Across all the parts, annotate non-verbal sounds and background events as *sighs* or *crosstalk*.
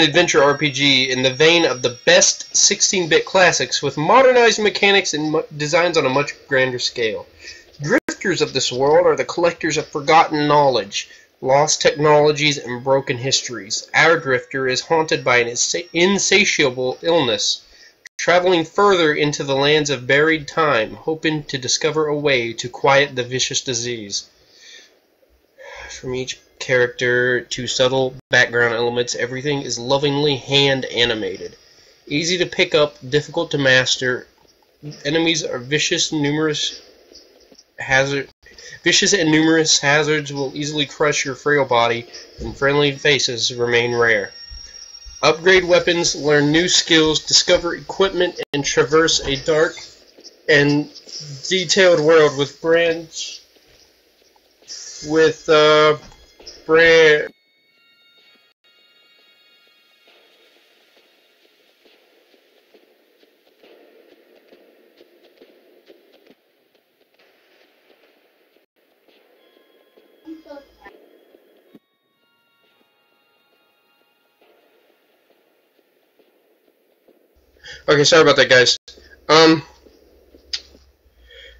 adventure RPG in the vein of the best 16-bit classics with modernized mechanics and designs on a much grander scale. Drifters of this world are the collectors of forgotten knowledge, lost technologies, and broken histories. Our drifter is haunted by an insa- insatiable illness, traveling further into the lands of buried time, hoping to discover a way to quiet the vicious disease. From each character to subtle background elements, everything is lovingly hand animated. Easy to pick up, difficult to master. Enemies are vicious, numerous hazard vicious and numerous hazards will easily crush your frail body, and friendly faces remain rare. Upgrade weapons, learn new skills, discover equipment, and traverse a dark and detailed world with branch with uh Okay, sorry about that, guys. Um,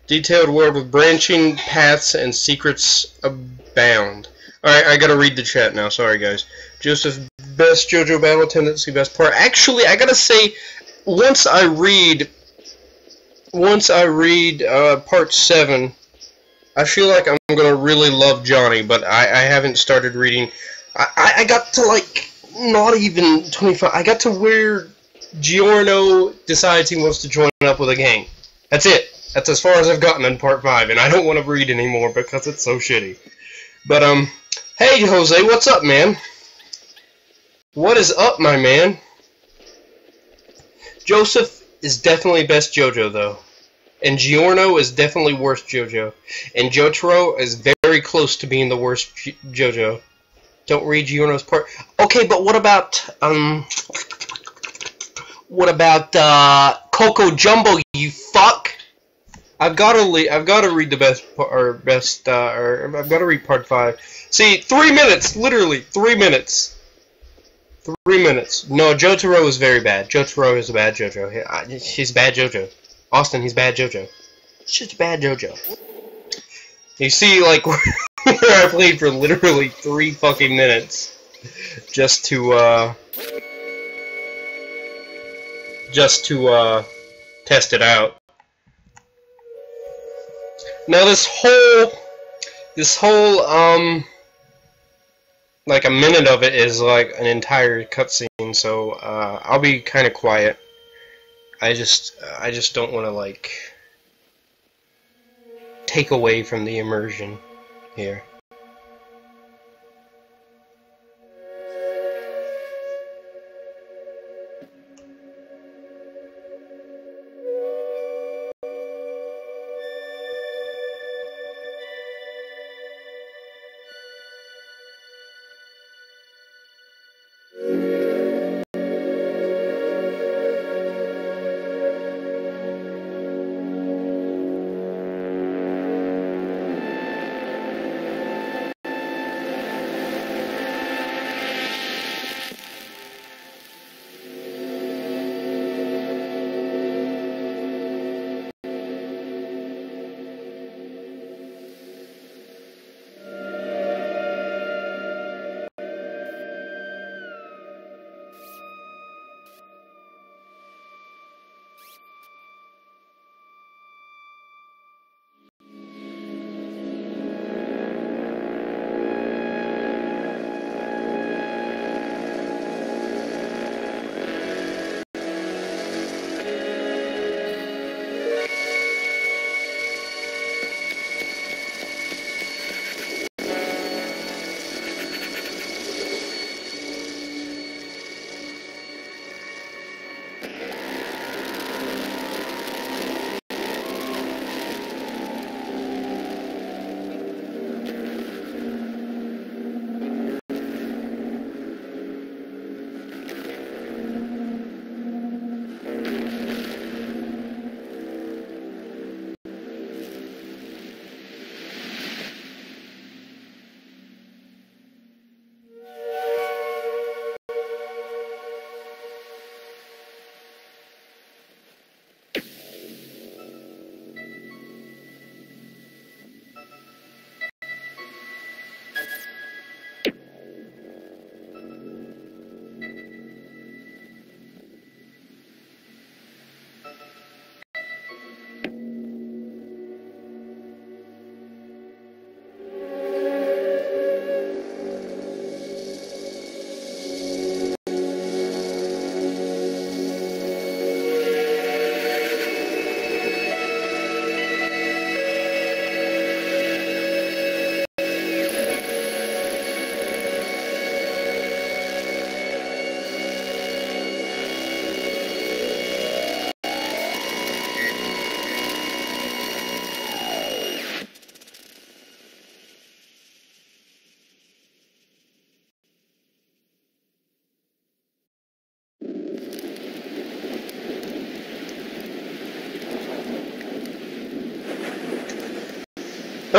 detailed world with branching paths and secrets abound. Alright, I gotta read the chat now. Sorry, guys. Joseph, best JoJo battle tendency, best part. Actually, I gotta say, once I read, once I read uh, part seven, I feel like I'm gonna really love Johnny. But I, I haven't started reading. I, I, I got to like not even 25. I got to where Giorno decides he wants to join up with a gang. That's it. That's as far as I've gotten in part five, and I don't want to read anymore because it's so shitty. But um, hey Jose, what's up, man? What is up, my man? Joseph is definitely best JoJo though, and Giorno is definitely worst JoJo, and Jotaro is very close to being the worst J- JoJo. Don't read Giorno's part. Okay, but what about um? What about uh, Coco Jumbo? You fuck. I've got to le- I've got to read the best par- or best uh, or I've got to read part five. See, three minutes, literally three minutes. Three minutes. No, Jotaro is very bad. Jotaro is a bad JoJo. He- I- He's bad JoJo. Austin, he's bad JoJo. It's just bad JoJo. You see, like *laughs* where I played for literally three fucking minutes just to uh just to uh test it out. Now this whole this whole um like a minute of it is like an entire cutscene, so uh, I'll be kind of quiet. I just I just don't want to like take away from the immersion here.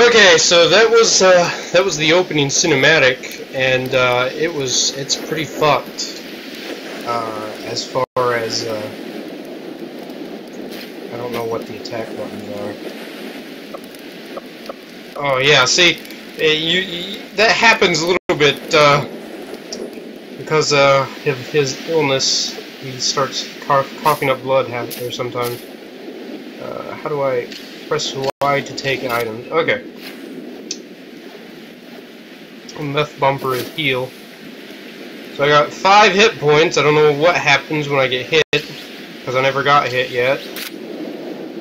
Okay, so that was uh, that was the opening cinematic, and uh, it was it's pretty fucked uh, as far as uh, I don't know what the attack buttons are. Oh yeah, see, it, you, you, that happens a little bit uh, because uh, of his illness. He starts cough, coughing up blood or sometimes. How do I press Y to take items? Okay. Left bumper is heal. So I got five hit points. I don't know what happens when I get hit, because I never got hit yet.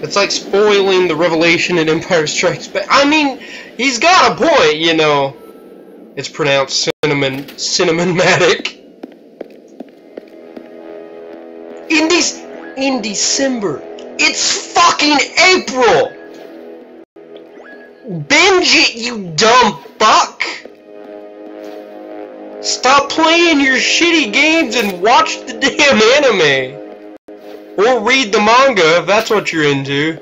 It's like spoiling the revelation in Empire Strikes Back. I mean, he's got a point, you know. It's pronounced cinnamon, cinnamonmatic. In this, in December, it's fucking April. Binge it, you dumb fuck. Stop playing your shitty games and watch the *laughs* damn anime. Or read the manga if that's what you're into.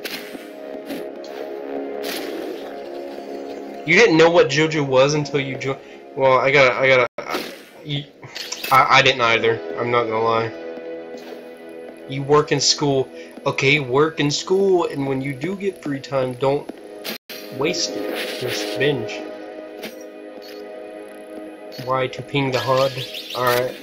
You didn't know what JoJo was until you joined. Well, I gotta, I gotta. I, I, I didn't either. I'm not gonna lie. You work in school. Okay, work in school, and when you do get free time, don't waste it. Just binge. Y to ping the HUD? Alright.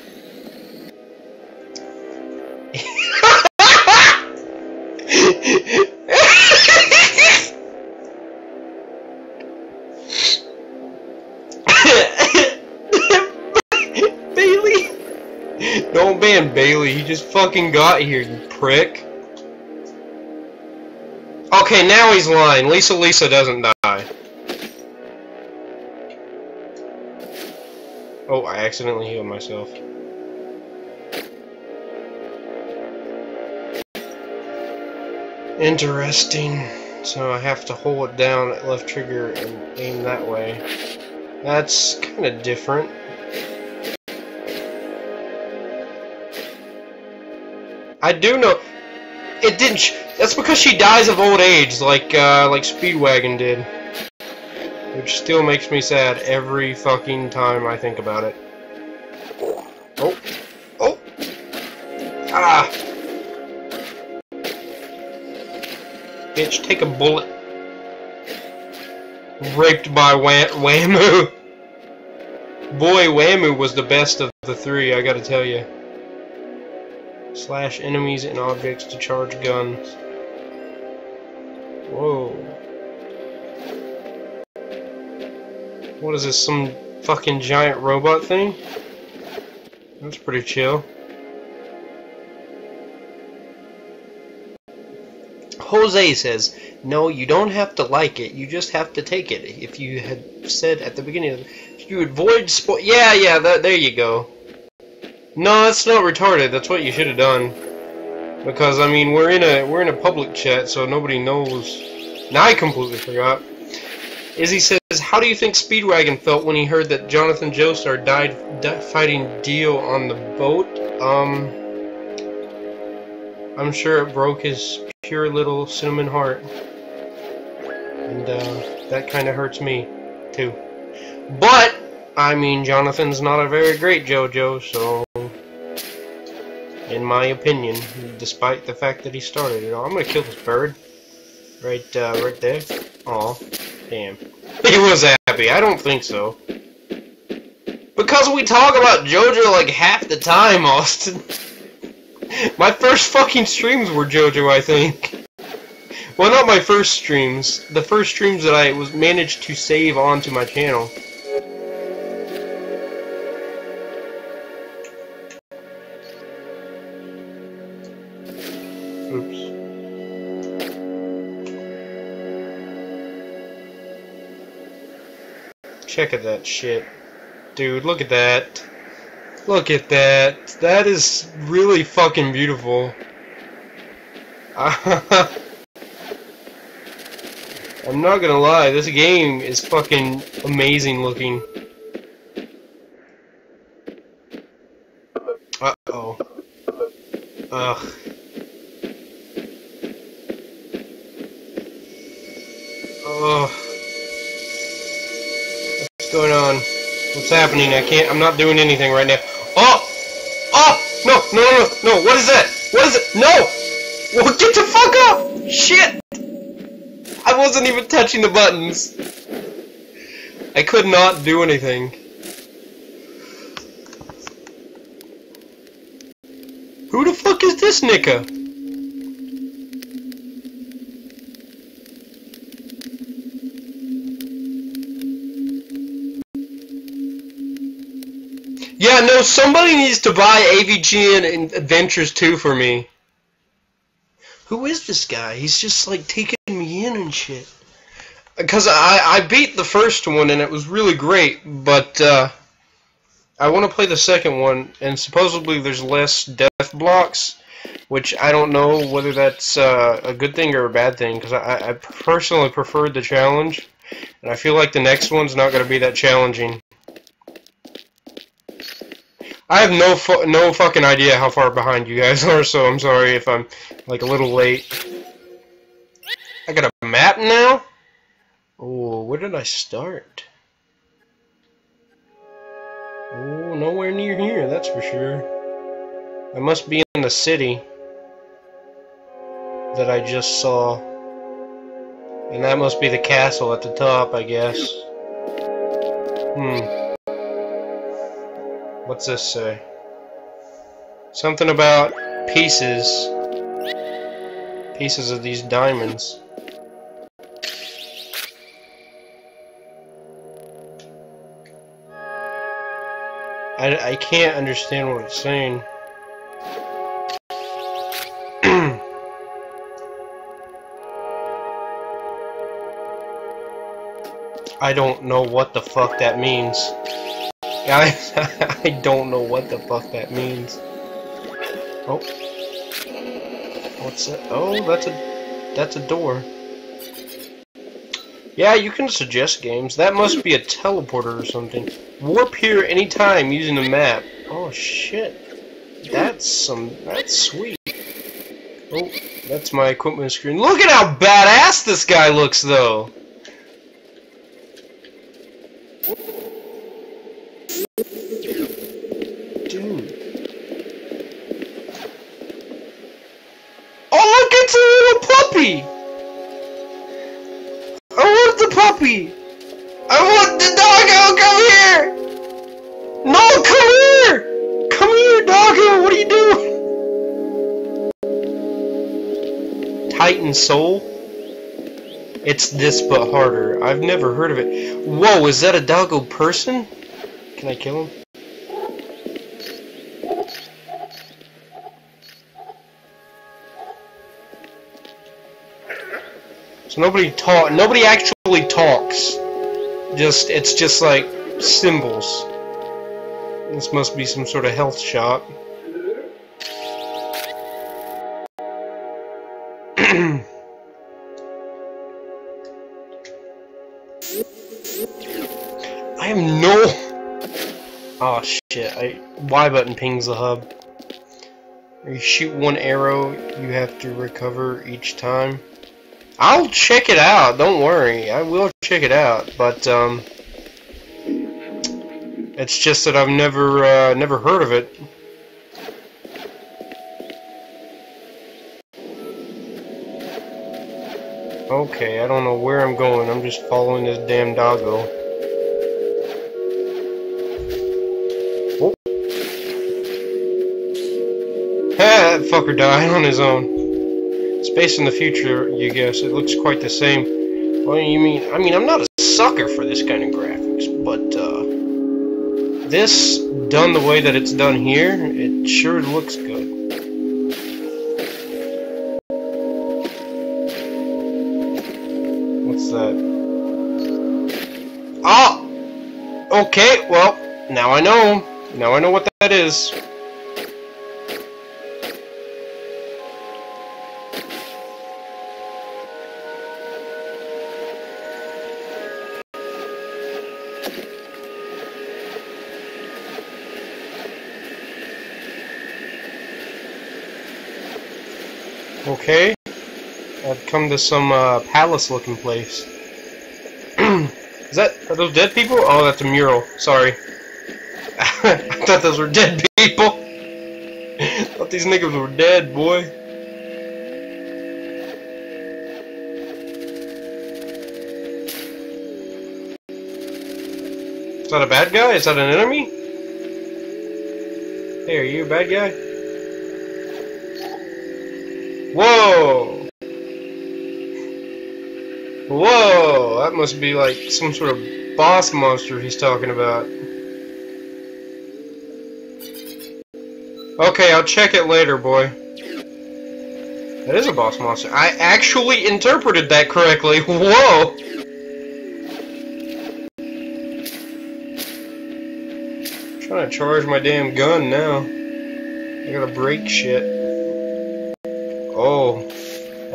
*laughs* Bailey! Don't ban Bailey, he just fucking got here, you prick. Okay, now he's lying. Lisa Lisa doesn't die. Oh, I accidentally healed myself. Interesting. So I have to hold it down at left trigger and aim that way. That's kind of different. I do know it didn't. That's because she dies of old age, like uh, like Speedwagon did, which still makes me sad every fucking time I think about it. Oh, oh, ah, bitch, take a bullet. Raped by Wham Wamuu. Boy, Wamuu was the best of the three, I gotta tell you. Slash enemies and objects to charge guns. Whoa. What is this, some fucking giant robot thing? That's pretty chill. Jose says, no, you don't have to like it, you just have to take it. If you had said at the beginning, you would avoid spoil- Yeah, yeah, that, there you go. No, that's not retarded. That's what you should have done. Because I mean, we're in a we're in a public chat, so nobody knows. Now I completely forgot. Izzy says, "How do you think Speedwagon felt when he heard that Jonathan Joestar died di fighting Dio on the boat?" Um, I'm sure it broke his pure little cinnamon heart, and uh, that kind of hurts me too. But I mean, Jonathan's not a very great JoJo, so in my opinion, despite the fact that he started it all. I'm gonna kill this bird. Right, uh, right there. Aw, damn. *laughs* He was happy. I don't think so. Because we talk about JoJo like half the time, *laughs* Austin. my first fucking streams were JoJo, I think. Well, not my first streams. The first streams that I was managed to save onto my channel. Check at that shit. Dude, look at that. Look at that. That is really fucking beautiful. *laughs* I'm not gonna lie, this game is fucking amazing looking. Uh-oh. Ugh. Ugh. Going on? What's happening? I can't. I'm not doing anything right now. Oh! Oh! No! No! No! No! What is that? What is it? No! Well, get the fuck up! Shit! I wasn't even touching the buttons. I could not do anything. Who the fuck is this Nika? Yeah, no, somebody needs to buy AVGN Adventures 2 for me. Who is this guy? He's just like taking me in and shit. Because I, I beat the first one and it was really great, but uh, I want to play the second one, and supposedly there's less death blocks, which I don't know whether that's uh, a good thing or a bad thing, because I, I personally preferred the challenge, and I feel like the next one's not going to be that challenging. I have no fu no fucking idea how far behind you guys *laughs* are, so I'm sorry if I'm like a little late. I got a map now? Oh, where did I start? Oh, nowhere near here, that's for sure. I must be in the city that I just saw. And that must be the castle at the top, I guess. Hmm. What's this say? Something about pieces. Pieces of these diamonds. I, I can't understand what it's saying. *clears throat* I don't know what the fuck that means. *laughs* I, I don't know what the fuck that means. Oh. What's that? Oh, that's a that's a door. Yeah, you can suggest games. That must be a teleporter or something. Warp here anytime using the map. Oh shit. That's some that's sweet. Oh, that's my equipment screen. Look at how badass this guy looks though. Puppy! I want the puppy! I want the doggo! Come here! No, come here! Come here, doggo! What are you doing? Titan Soul? It's this but harder. I've never heard of it. Whoa, is that a doggo person? Can I kill him? So nobody talk. Nobody actually talks. Just it's just like symbols. This must be some sort of health shop. *clears throat* I have no. Oh shit! I Y button pings the HUD. You shoot one arrow, you have to recover each time. I'll check it out. Don't worry. I will check it out. But um, it's just that I've never uh, never heard of it. Okay, I don't know where I'm going. I'm just following this damn doggo. Oh. Ha, that fucker died on his own. Space in the future, you guess. It looks quite the same. Well, you mean... I mean, I'm not a sucker for this kind of graphics, but, uh... This, done the way that it's done here, it sure looks good. What's that? Oh! Okay, well, now I know. Now I know what that is. Okay. I've come to some uh, palace-looking place. *clears throat* Is that are those dead people? Oh, that's a mural. Sorry. *laughs* I thought those were dead people. *laughs* I thought these niggas were dead, boy. Is that a bad guy? Is that an enemy? Hey, are you a bad guy? Whoa! Whoa! That must be like some sort of boss monster he's talking about. Okay, I'll check it later, boy. That is a boss monster. I actually interpreted that correctly. *laughs* Whoa! trying to charge my damn gun now. I gotta break shit.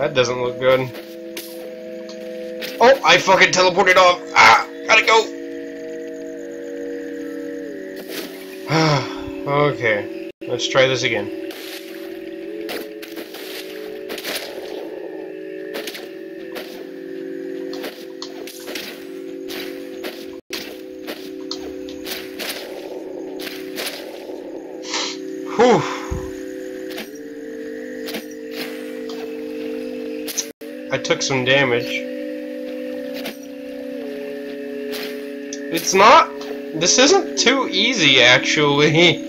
That doesn't look good. Oh, I fucking teleported off. Ah, gotta go. *sighs* okay, let's try this again. Took some damage. It's not... This isn't too easy, actually.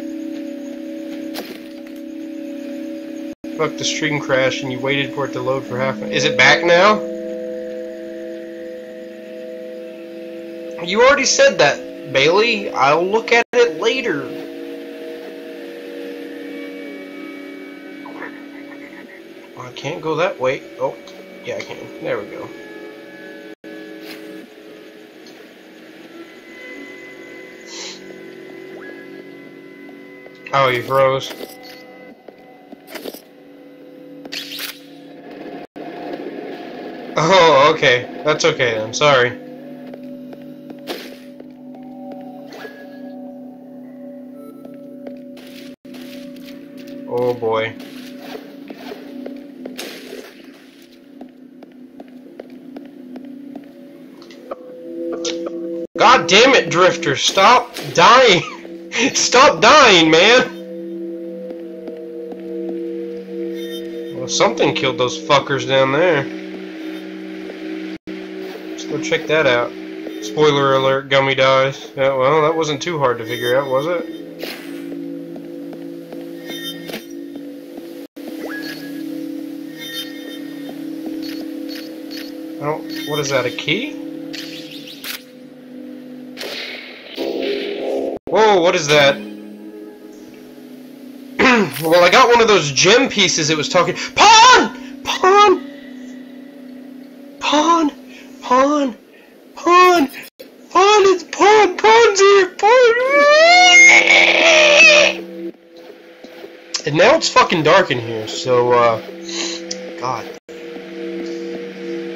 *laughs* Fuck, the stream crashed and you waited for it to load for half... Is it back now? You already said that, Bailey. I'll look at it later. I can't go that way. Oh, yeah, I can. There we go. Oh, you froze. Oh, okay. That's okay I'm Sorry. Oh boy. God damn it, Drifter, stop dying! *laughs* stop dying, man! Well, something killed those fuckers down there. Let's go check that out. Spoiler alert, Gummy dies. Yeah, well, that wasn't too hard to figure out, was it? Oh, what is that, a key? Whoa, what is that? *clears throat* well, I got one of those gem pieces it was talking- Pawn! Pawn! Pawn! Pawn! Pawn! Pawn! It's Pawn! Pawn's here! Pawn! And now it's fucking dark in here, so, uh... God.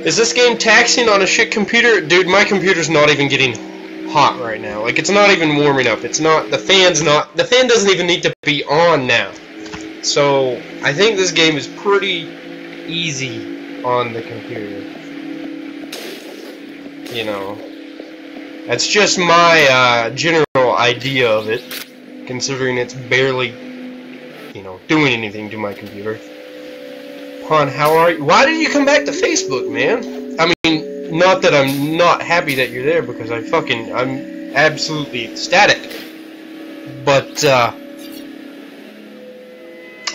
Is this game taxing on a shit computer? Dude, my computer's not even getting hot right now. Like it's not even warming up. It's not the fan's not the fan doesn't even need to be on now. So I think this game is pretty easy on the computer. You know, that's just my uh, general idea of it, considering it's barely, you know, doing anything to my computer. Pon, how are you? Why did you come back to Facebook, man? I mean, not that I'm not happy that you're there because I fucking I'm absolutely ecstatic. But uh,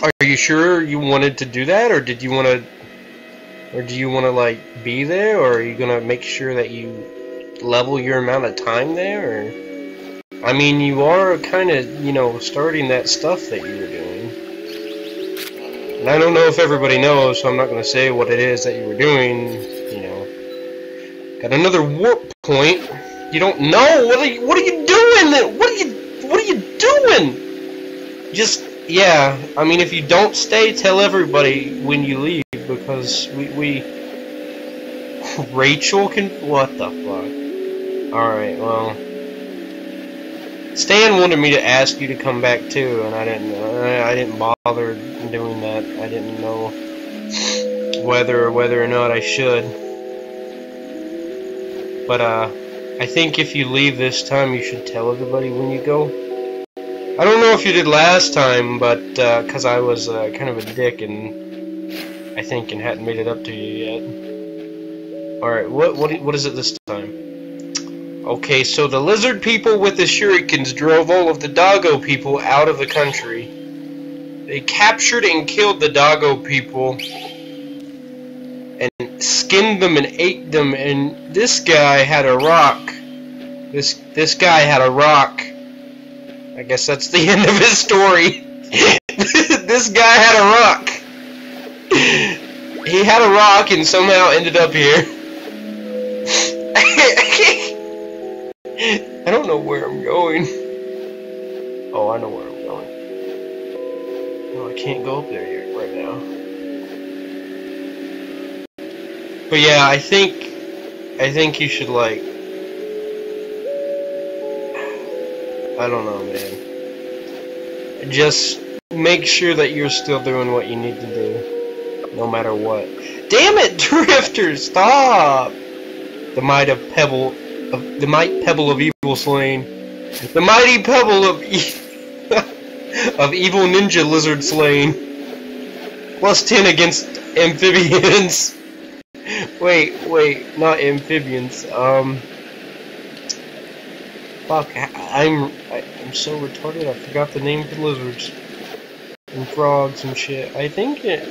are you sure you wanted to do that, or did you want to, or do you want to like be there, or are you gonna make sure that you level your amount of time there? Or I mean, you are kind of you know starting that stuff that you were doing. And I don't know if everybody knows, so I'm not going to say what it is that you were doing Got another warp point. You don't know. What are you, what are you doing? What are you what are you doing? Just yeah. I mean, if you don't stay, tell everybody when you leave because we we Rachel can what the fuck? All right. Well, Stan wanted me to ask you to come back too, and I didn't. Uh, I didn't bother doing that. I didn't know whether or whether or not I should. But, uh, I think if you leave this time, you should tell everybody when you go. I don't know if you did last time, but because uh, I was uh, kind of a dick and I think and hadn't made it up to you yet. All right, what what what is it this time? Okay, so the lizard people with the shurikens drove all of the doggo people out of the country. They captured and killed the doggo people skinned them and ate them and this guy had a rock. This this guy had a rock. I guess that's the *laughs* end of his story. *laughs* this guy had a rock. He had a rock and somehow ended up here. *laughs* I don't know where I'm going. Oh, I know where I'm going. No, I can't go up there yet right now. But yeah, I think I think you should like I don't know, man. Just make sure that you're still doing what you need to do, no matter what. Damn it, *laughs* Drifter, stop! The might of Pebble of the might pebble of evil slain. The mighty pebble of e *laughs* of evil ninja lizard slain. Plus ten against amphibians. Wait, wait, not amphibians. Um. Fuck, I, I'm I, I'm so retarded. I forgot the name of the lizards and frogs and shit. I think it.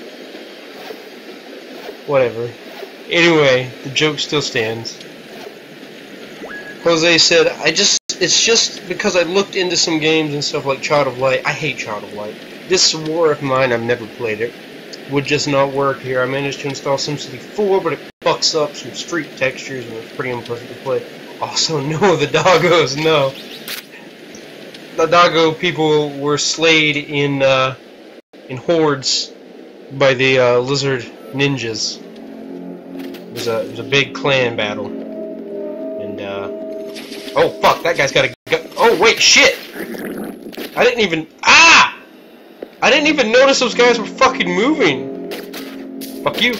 Whatever. Anyway, the joke still stands. Jose said, I just, it's just because I looked into some games and stuff like Child of Light. I hate Child of Light. This war of mine, I've never played it. Would just not work here. I managed to install SimCity 4, but it fucks up some street textures and it's pretty unpleasant to play. Also, *laughs* no, the doggos, no. The doggo people were slayed in, uh, in hordes by the, uh, lizard ninjas. It was a, it was a big clan battle. And, uh, Oh, fuck, that guy's got a gun. Oh, wait, shit! I didn't even... Ah! I didn't even notice those guys were fucking moving. Fuck you.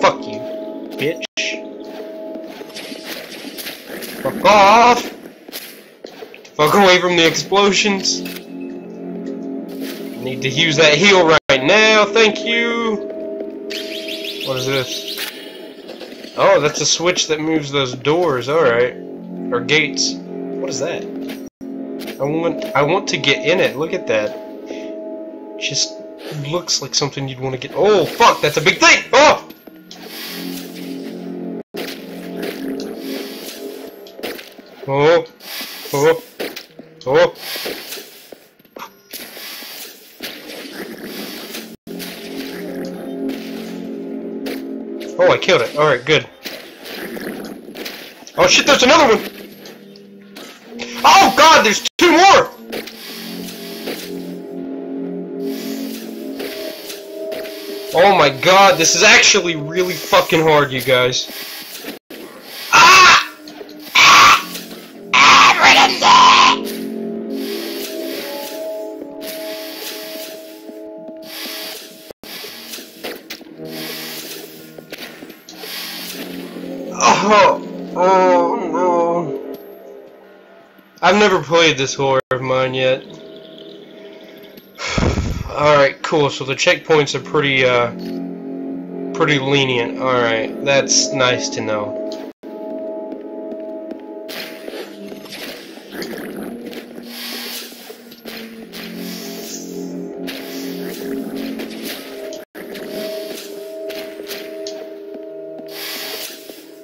Fuck you, bitch. Fuck off! Fuck away from the explosions. Need to use that heal right now, thank you! What is this? Oh, that's a switch that moves those doors, alright. Or gates. What is that? I want I want to get in it. Look at that. Just looks like something you'd want to get. Oh fuck, that's a big thing. Oh. Oh. Oh. Oh. Oh, I killed it. Alright, good. Oh shit, there's another one! Oh god, there's two more! Oh my god, this is actually really fucking hard, you guys. Ah! Ah! Ah! Oh! Oh no. I've never played this war of mine yet. *sighs* *sighs* *sighs* Alright, cool. So the checkpoints are pretty, uh, pretty lenient. Alright, that's nice to know.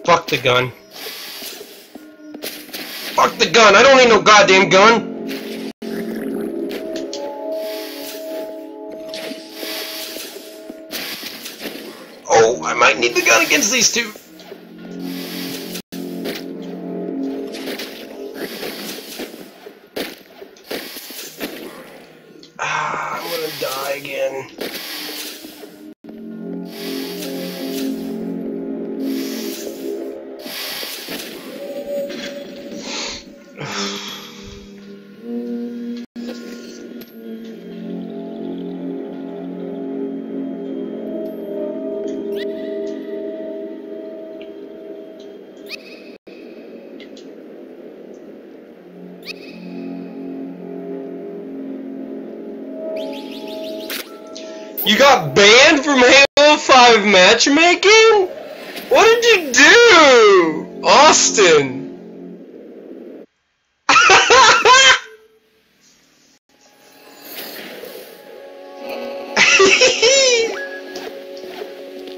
Fuck the gun. Fuck the gun. I don't need no goddamn gun. Against these two. Matchmaking? What did you do? Austin! *laughs*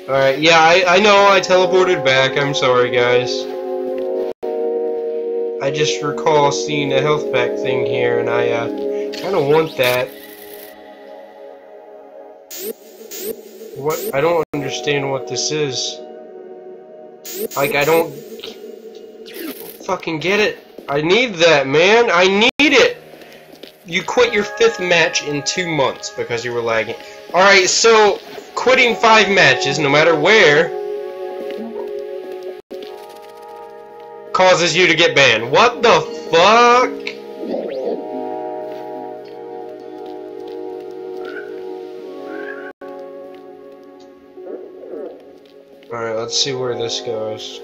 Alright, yeah, I, I know I teleported back. I'm sorry, guys. I just recall seeing a health pack thing here, and I uh, kind of want that. What? I don't understand what this is. Like, I don't fucking get it. I need that, man. I need it. You quit your fifth match in two months because you were lagging. Alright, so quitting five matches, no matter where, causes you to get banned. What the fuck? Let's see where this goes.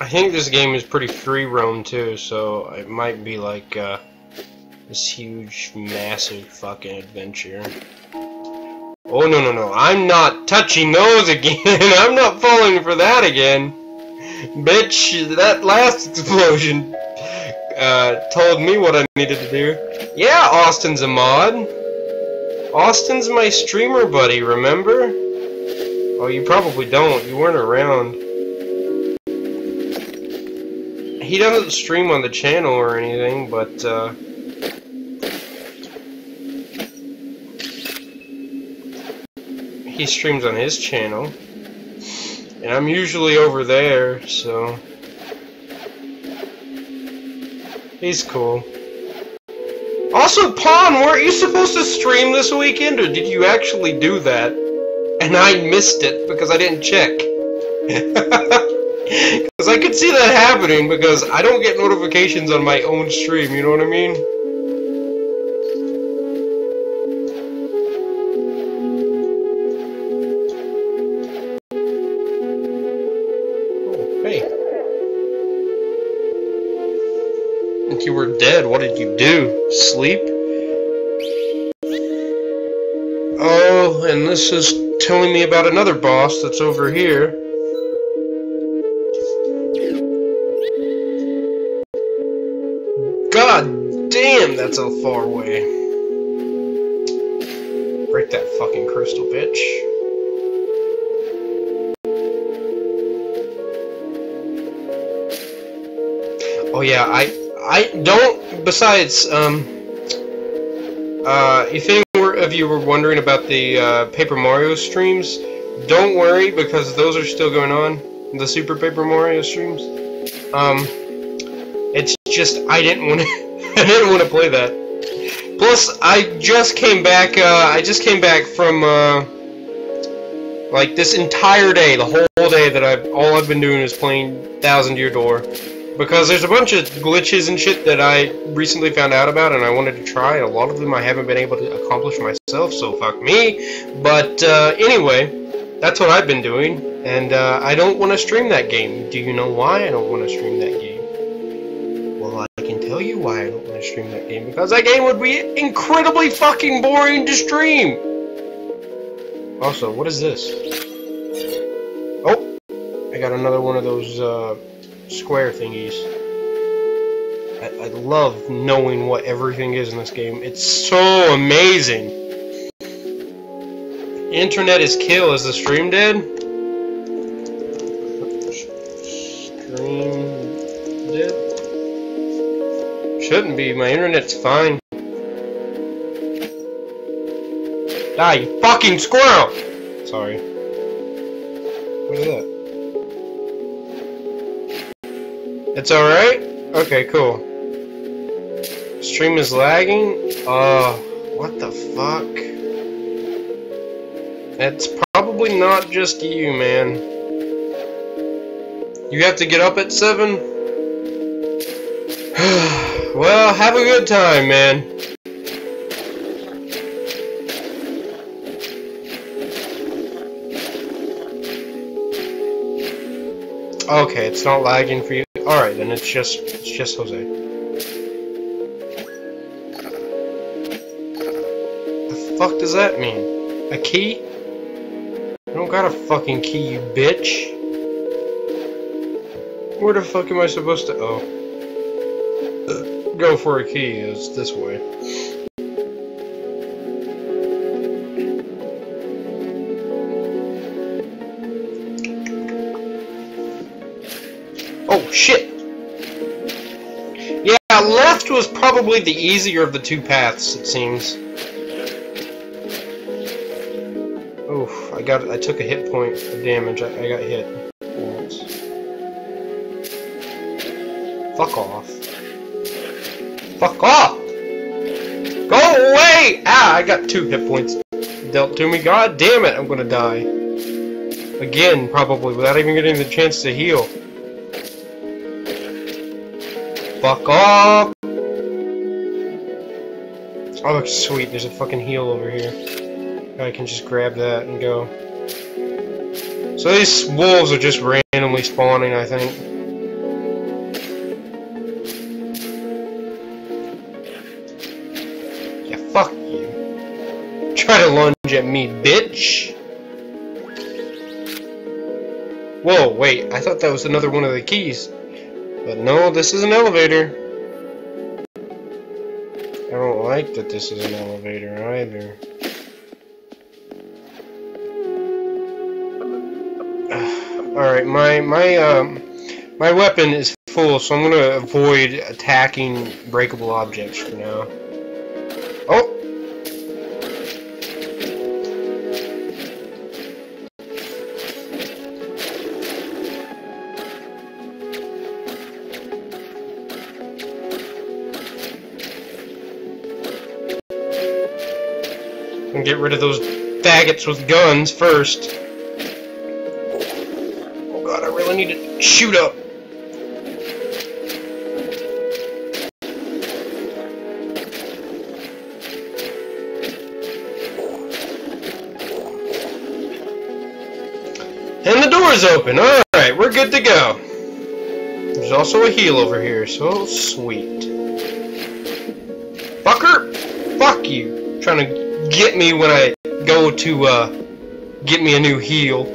I think this game is pretty free roam too, so it might be like uh, this huge, massive fucking adventure. Oh no no no, I'm not touching those again! *laughs* I'm not falling for that again! Bitch, that last explosion uh, told me what I needed to do. Yeah, Austin's a mod. Austin's my streamer buddy, remember? Oh, you probably don't. You weren't around. he doesn't stream on the channel or anything, but uh, he streams on his channel, and I'm usually over there, so he's cool. Also, Pawn, weren't you supposed to stream this weekend, or did you actually do that? And I missed it because I didn't check. *laughs* Because I could see that happening because I don't get notifications on my own stream, you know what I mean? You were dead, what did you do? Sleep? Oh, and this is telling me about another boss that's over here. God damn, that's a far away. Break that fucking crystal, bitch. Oh yeah, I I don't. Besides, um, uh, if any of you were wondering about the uh, Paper Mario streams, don't worry because those are still going on. The Super Paper Mario streams. Um, it's just I didn't want to. *laughs* I didn't want to play that. Plus, I just came back, uh, I just came back from, uh, like, this entire day, the whole day that I've, all I've been doing is playing Thousand Year Door. Because there's a bunch of glitches and shit that I recently found out about and I wanted to try. A lot of them I haven't been able to accomplish myself, so fuck me. But, uh, anyway, that's what I've been doing. And, uh, I don't want to stream that game. Do you know why I don't want to stream that game? Well, I can tell you why I don't want to stream that game. Because that game would be incredibly fucking boring to stream! Also, what is this? Oh! I got another one of those, uh, square thingies. I, I love knowing what everything is in this game. It's so amazing! Internet is kill. Is the stream dead? Shouldn't be. My internet's fine. Die, you fucking squirrel! Sorry. What is that? It's alright? Okay, cool. Stream is lagging? Oh, what the fuck? It's probably not just you, man. You have to get up at 7? *sighs* Well, have a good time, man. Okay, it's not lagging for you. All right, then it's just it's just Jose. The fuck does that mean? A key? I don't got a fucking key, you bitch. Where the fuck am I supposed to? Oh, go for a key It's this way. Shit! Yeah, left was probably the easier of the two paths, it seems. Oof, I got I took a hit point of damage. I, I got hit once. Fuck off. Fuck off! Go away! Ah, I got two hit points dealt to me. God damn it, I'm gonna die. Again, probably, without even getting the chance to heal. Fuck off! Oh, sweet, there's a fucking heal over here. I can just grab that and go. So these wolves are just randomly spawning, I think. Yeah, fuck you. Try to lunge at me, bitch! Whoa, wait, I thought that was another one of the keys. But no, this is an elevator. I don't like that this is an elevator either. *sighs* Alright, my my um my weapon is full, so I'm gonna avoid attacking breakable objects for now. Get rid of those faggots with guns first. Oh god, I really need to shoot up. And the door is open. Alright, we're good to go. There's also a heal over here, so sweet. Fucker! Fuck you! Trying to get me when I go to, uh, get me a new heal.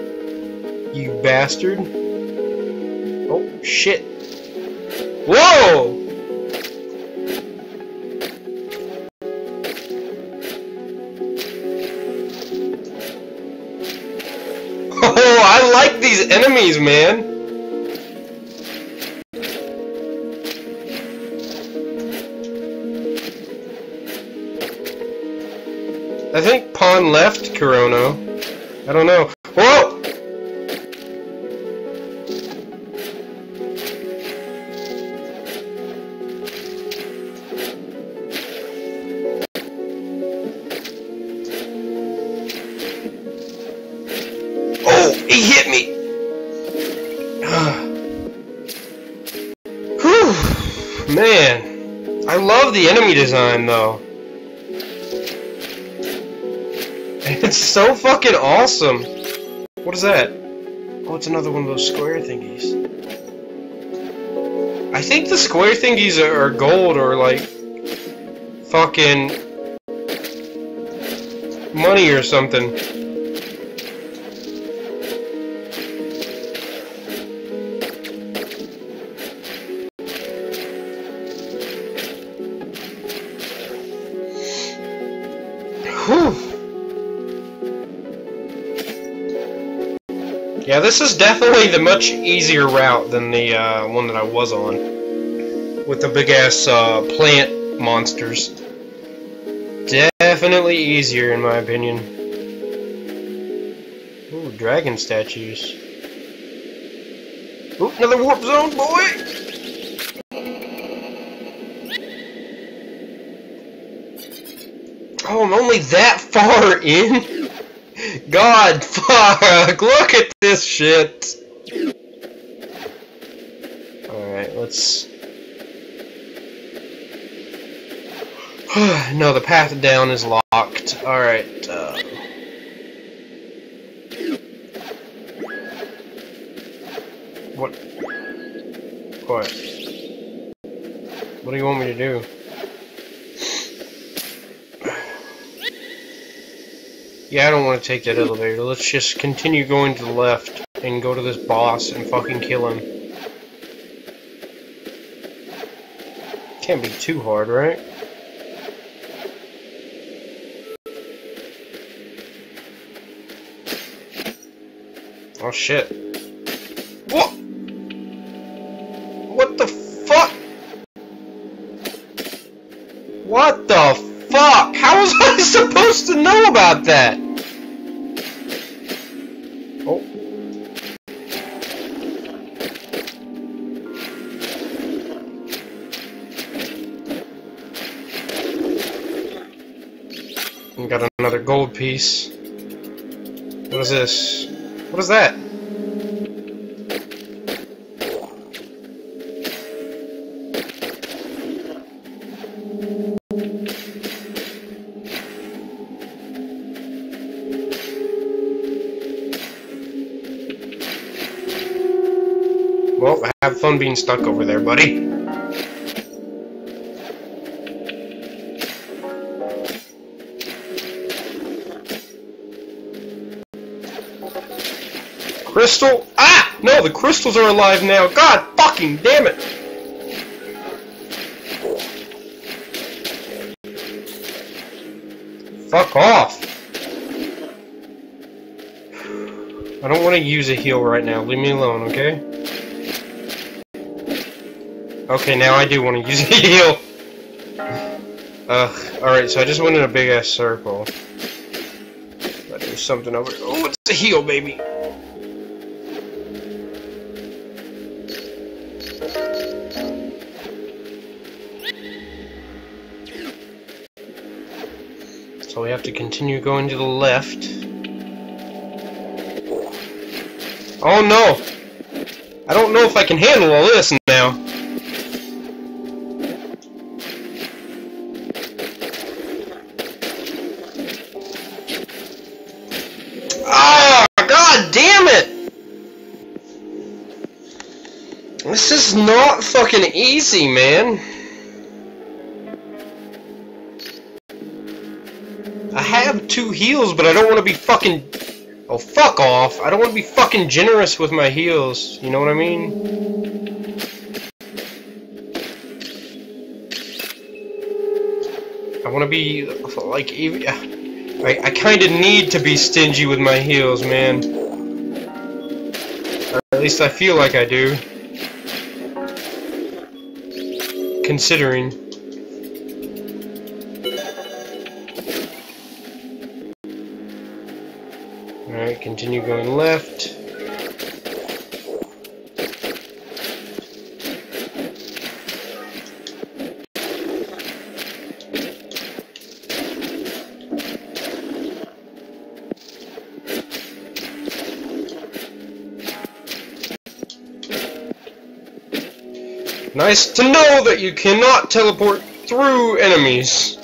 You bastard. Oh, shit. Whoa! *laughs* Oh, I like these enemies, man. I left Kurono. I don't know. Whoa! Oh, he hit me! *sighs* Whew, man. I love the enemy design, though. It's so fucking awesome! What is that? Oh, it's another one of those square thingies. I think the square thingies are, are gold or like fucking money or something. This is definitely the much easier route than the uh, one that I was on. With the big ass uh, plant monsters. Definitely easier in my opinion. Ooh, dragon statues. Ooh, another warp zone, boy! Oh, I'm only that far *laughs* in? God, *laughs* fuck! Look at this shit! Alright, let's... *sighs* no, the path down is locked. Alright, uh... What? What? What do you want me to do? Yeah, I don't want to take that elevator. Let's just continue going to the left and go to this boss and fucking kill him. Can't be too hard, right? Oh shit. What? What the fuck? What the fuck? How was I *laughs* supposed to know about that? Gold piece. What is this? What is that? Well, have fun being stuck over there, buddy. Crystal? Ah! No, the crystals are alive now. God fucking damn it! Fuck off! I don't want to use a heal right now. Leave me alone, okay? Okay, now I do want to *laughs* use a heal. Ugh. Alright, so I just went in a big ass circle. But there's something over. Oh, it's a heal, baby. Have to continue going to the left. Oh no! I don't know if I can handle all this now. Ah, god damn it! This is not fucking easy, man. Two heals, but I don't want to be fucking... Oh, fuck off. I don't want to be fucking generous with my heals. You know what I mean? I want to be, like, even... I, I kind of need to be stingy with my heals, man. Or at least I feel like I do. Considering... continue going left. Nice to know that you cannot teleport through enemies.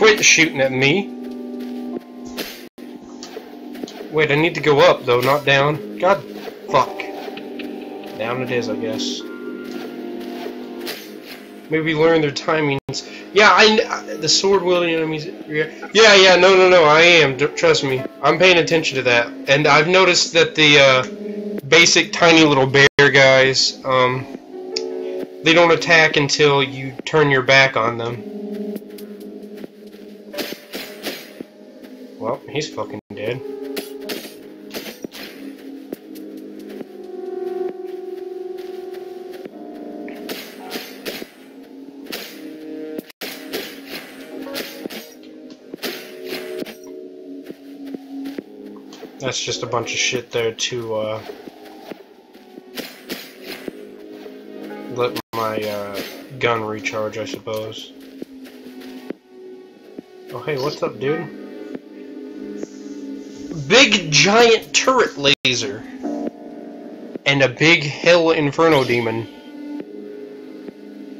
Quit shooting at me. Wait, I need to go up, though, not down. God, fuck. Down it is, I guess. Maybe learn their timings. Yeah, I, the sword wielding enemies. Yeah, yeah, no, no, no, I am. Trust me. I'm paying attention to that. And I've noticed that the uh, basic tiny little bear guys, um, they don't attack until you turn your back on them. He's fucking dead. That's just a bunch of shit there to uh, let my uh, gun recharge, I suppose. Oh hey, what's up, dude? Big giant turret laser and a big hell inferno demon.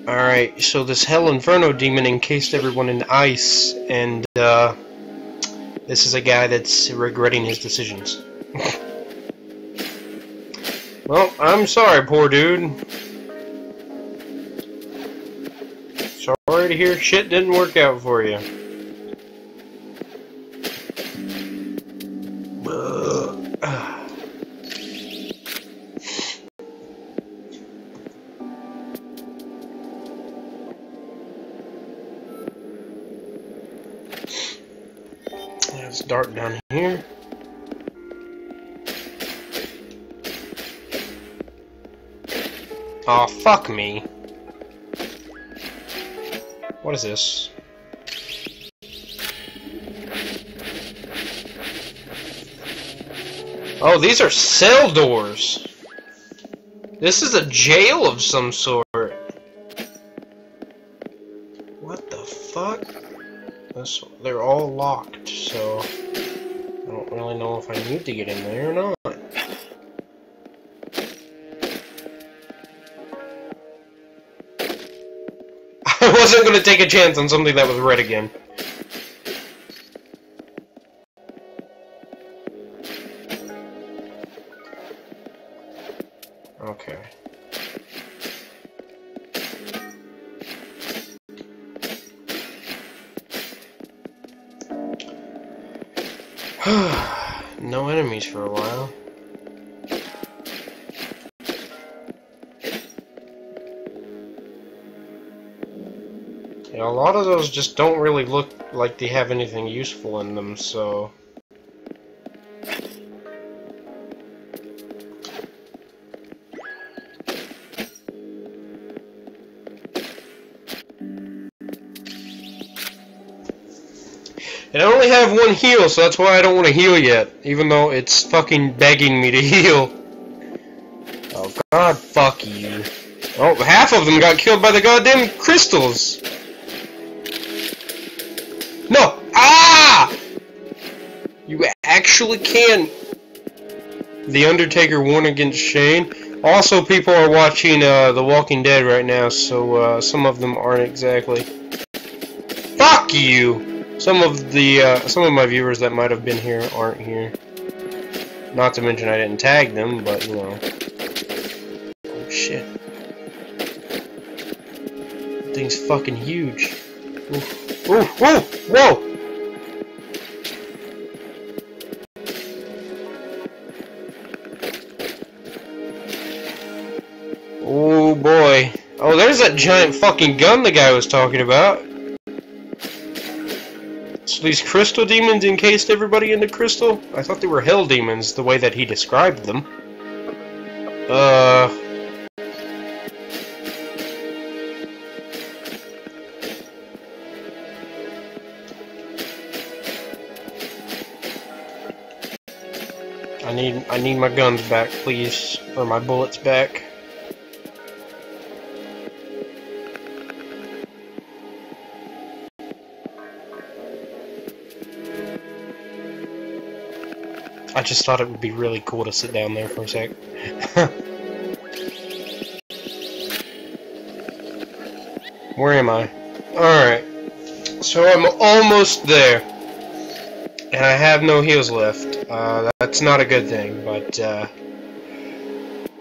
Alright, so this Hell Inferno demon encased everyone in ice, and uh, this is a guy that's regretting his decisions. *laughs* well, I'm sorry, poor dude. Sorry to hear shit didn't work out for you. Fuck me. What is this? Oh, these are cell doors! This is a jail of some sort. What the fuck? This, they're all locked, so... I don't really know if I need to get in there or not. Wasn't going to take a chance on something that was red again. Just don't really look like they have anything useful in them, so... And I only have one heal, so that's why I don't want to heal yet. Even though it's fucking begging me to *laughs* heal. Oh god, fuck you. Oh, half of them got killed by the goddamn crystals. Actually can. The Undertaker won against Shane. Also, people are watching uh, The Walking Dead right now, so uh, some of them aren't exactly. Fuck you! Some of the uh, some of my viewers that might have been here aren't here. Not to mention I didn't tag them, but you know. Oh shit. That thing's fucking huge. Ooh, ooh, whoa, whoa! That giant fucking gun the guy was talking about. So these crystal demons encased everybody into crystal? I thought they were hell demons, the way that he described them. Uh... I need I need my guns back, please, or my bullets back. I just thought it would be really cool to sit down there for a sec. *laughs* Where am I? Alright. So I'm almost there. And I have no heals left. Uh, that's not a good thing, but uh,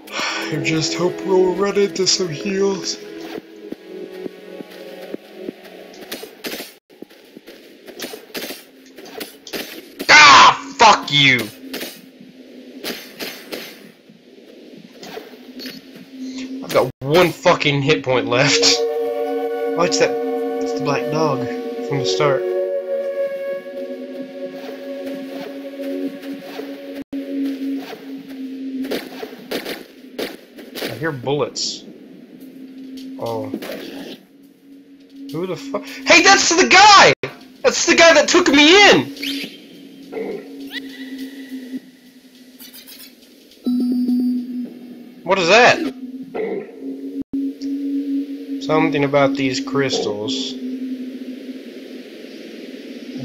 *sighs* I just hope we'll run into some heals. Ah! Fuck you! one fucking hit point left. Oh, it's that. It's the black dog from the start. I hear bullets. Oh. Who the fuck? Hey, that's the guy! That's the guy that took me in! Something about these crystals.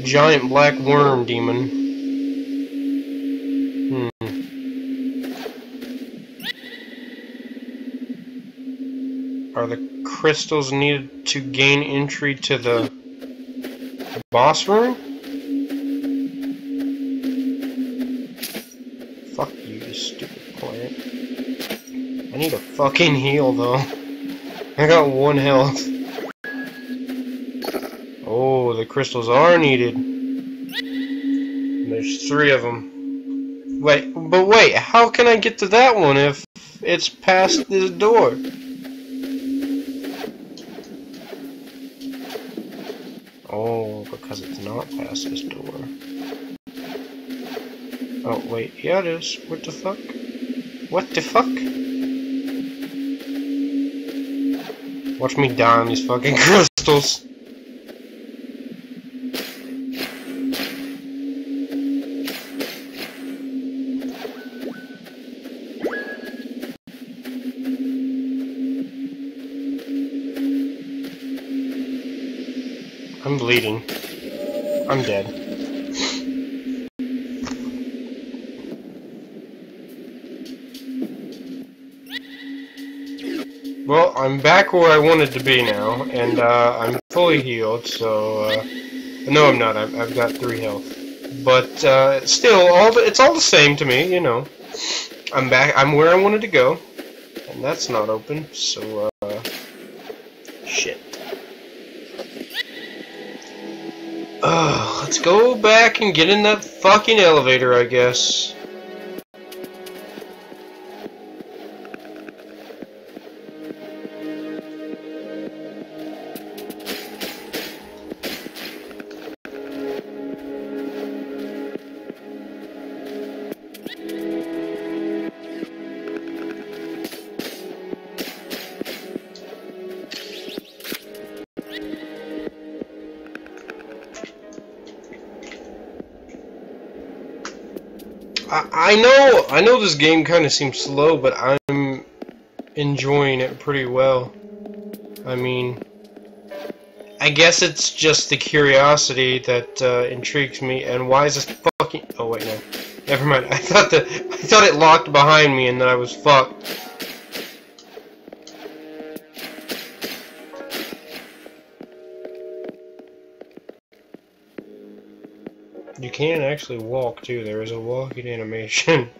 Giant black worm demon. Hmm. Are the crystals needed to gain entry to the boss room? Fuck you, you stupid plant. I need a fucking heal, though. *laughs* I got one health. Oh, the crystals are needed. There's three of them. Wait, but wait, how can I get to that one if it's past this door? Oh, because it's not past this door. Oh, wait, yeah it is. What the fuck? What the fuck? Watch me on these fucking *laughs* crystals. Well, I'm back where I wanted to be now, and uh, I'm fully healed, so... Uh, no, I'm not. I've, I've got three health. But uh, still, all the, it's all the same to me, you know. I'm back. I'm where I wanted to go, and that's not open, so... Uh, shit. Let's go back and get in that fucking elevator, I guess. I know this game kind of seems slow, but I'm enjoying it pretty well. I mean, I guess it's just the curiosity that uh, intrigues me. And why is this fucking? Oh wait, no, never mind. *laughs* I thought that I thought it locked behind me and that I was fucked. You can actually walk too. There is a walking animation. *laughs*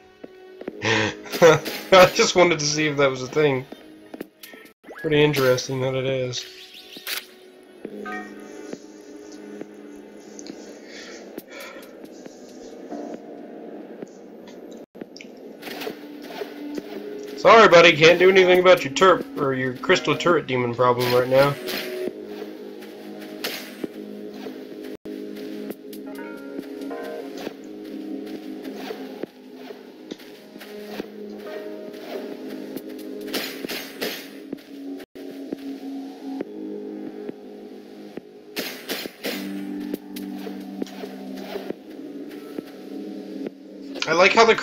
*laughs* I just wanted to see if that was a thing. Pretty interesting that it is. Sorry, buddy, can't do anything about your turp or your crystal turret demon problem right now.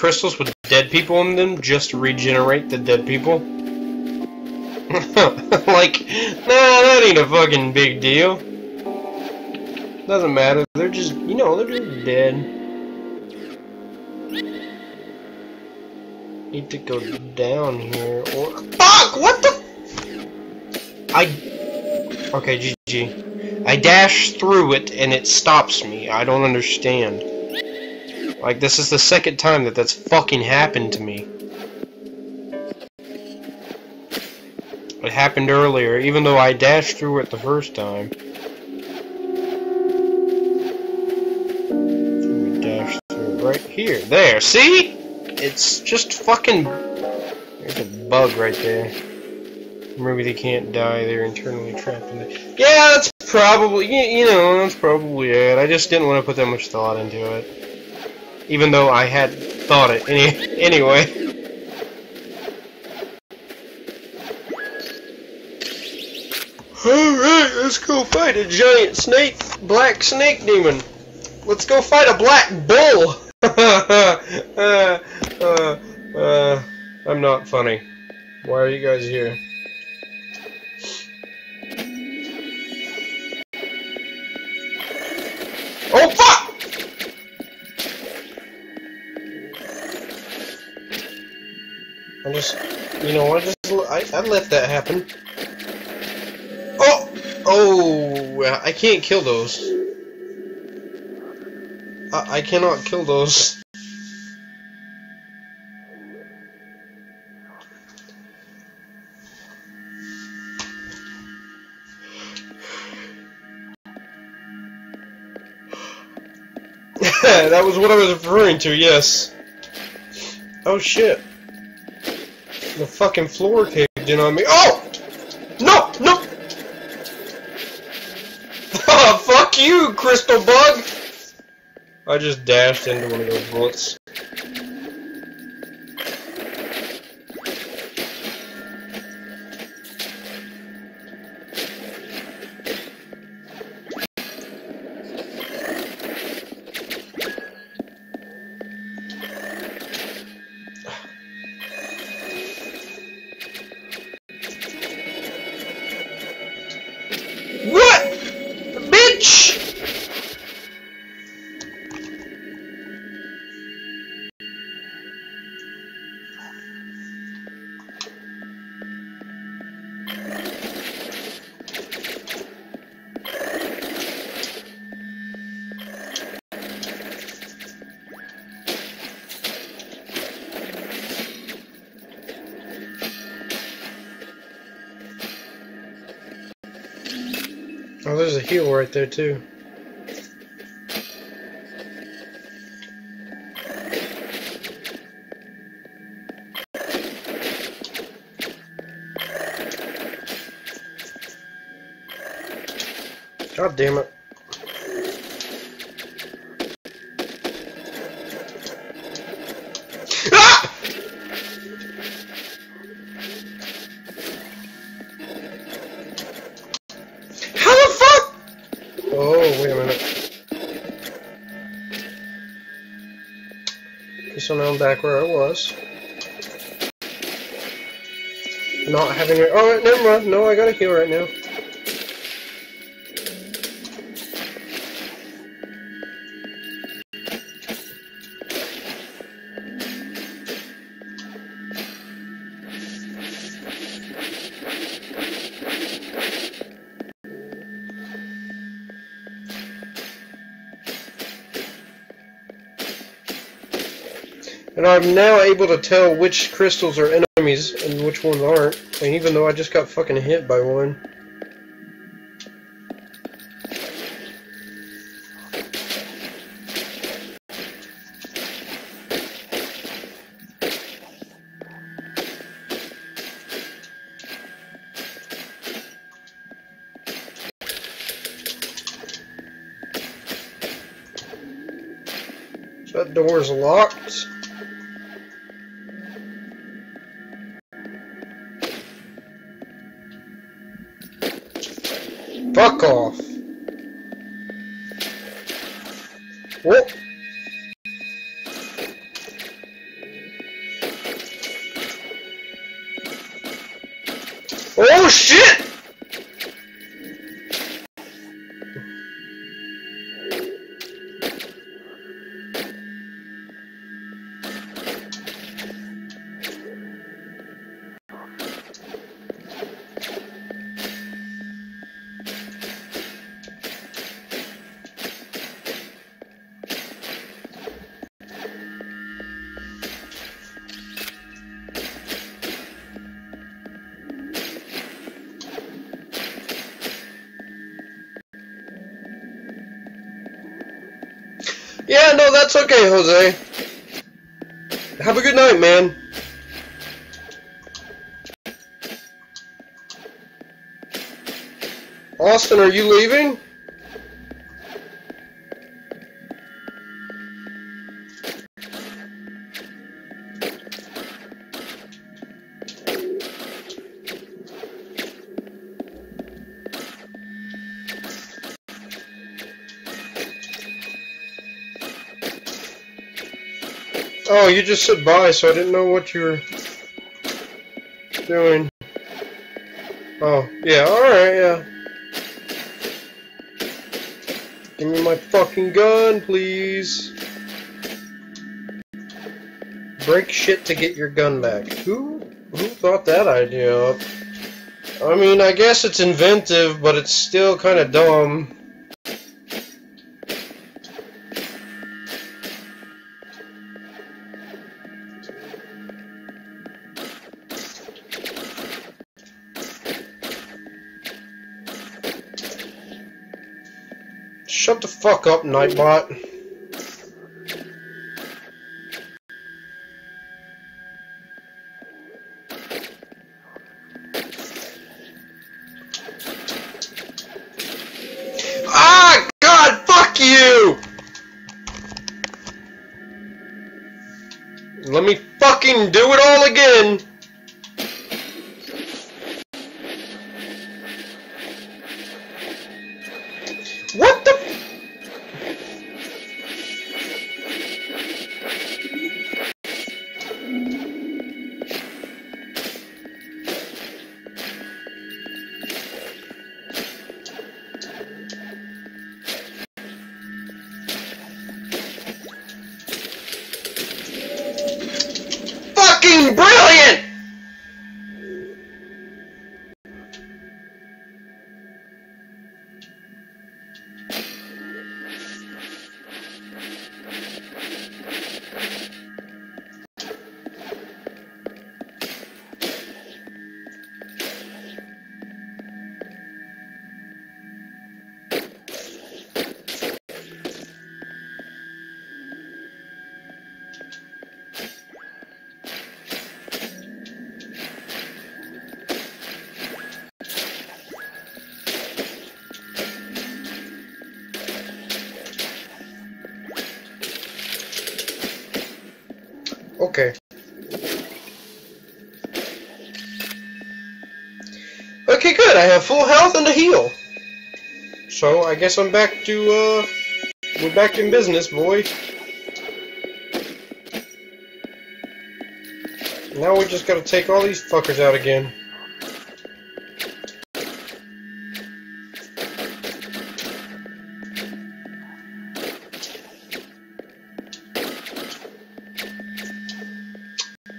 Crystals with dead people in them just to regenerate the dead people. *laughs* like, nah, that ain't a fucking big deal. Doesn't matter, they're just, you know, they're just dead. Need to go down here, or- FUCK! What the- I- Okay, GG. I dash through it, and it stops me. I don't understand. Like, this is the second time that that's fucking happened to me. It happened earlier, even though I dashed through it the first time. Dash through right here. There, see? It's just fucking... There's a bug right there. Maybe they can't die, they're internally trapped in it. Yeah, that's probably, you know, that's probably it. I just didn't want to put that much thought into it. Even though I had thought it any anyway. Alright, let's go fight a giant snake, black snake demon. Let's go fight a black bull! *laughs* uh, uh, uh, I'm not funny. Why are you guys here? You know, I just, I, I let that happen. Oh, oh! I can't kill those. I, I cannot kill those. *laughs* that was what I was referring to, yes. Oh shit. The fucking floor caved in on me. Oh! No! No! *laughs* Fuck you, crystal bug! I just dashed into one of those bullets. Right there too. God damn it. Back where I was. Not having it. Oh, never mind. No, I got a heal right now. And I'm now able to tell which crystals are enemies and which ones aren't. And even though I just got fucking hit by one. That's okay, Jose. Have a good night, man. Austin, are you leaving? You just said bye, so I didn't know what you were doing. Oh, yeah, alright, yeah. Give me my fucking gun, please. Break shit to get your gun back. Who who thought that idea up? I mean, I guess it's inventive, but it's still kind of dumb. Fuck up, Nightbot. I have full health and a heal. So, I guess I'm back to, uh... We're back in business, boy. Now we just gotta take all these fuckers out again.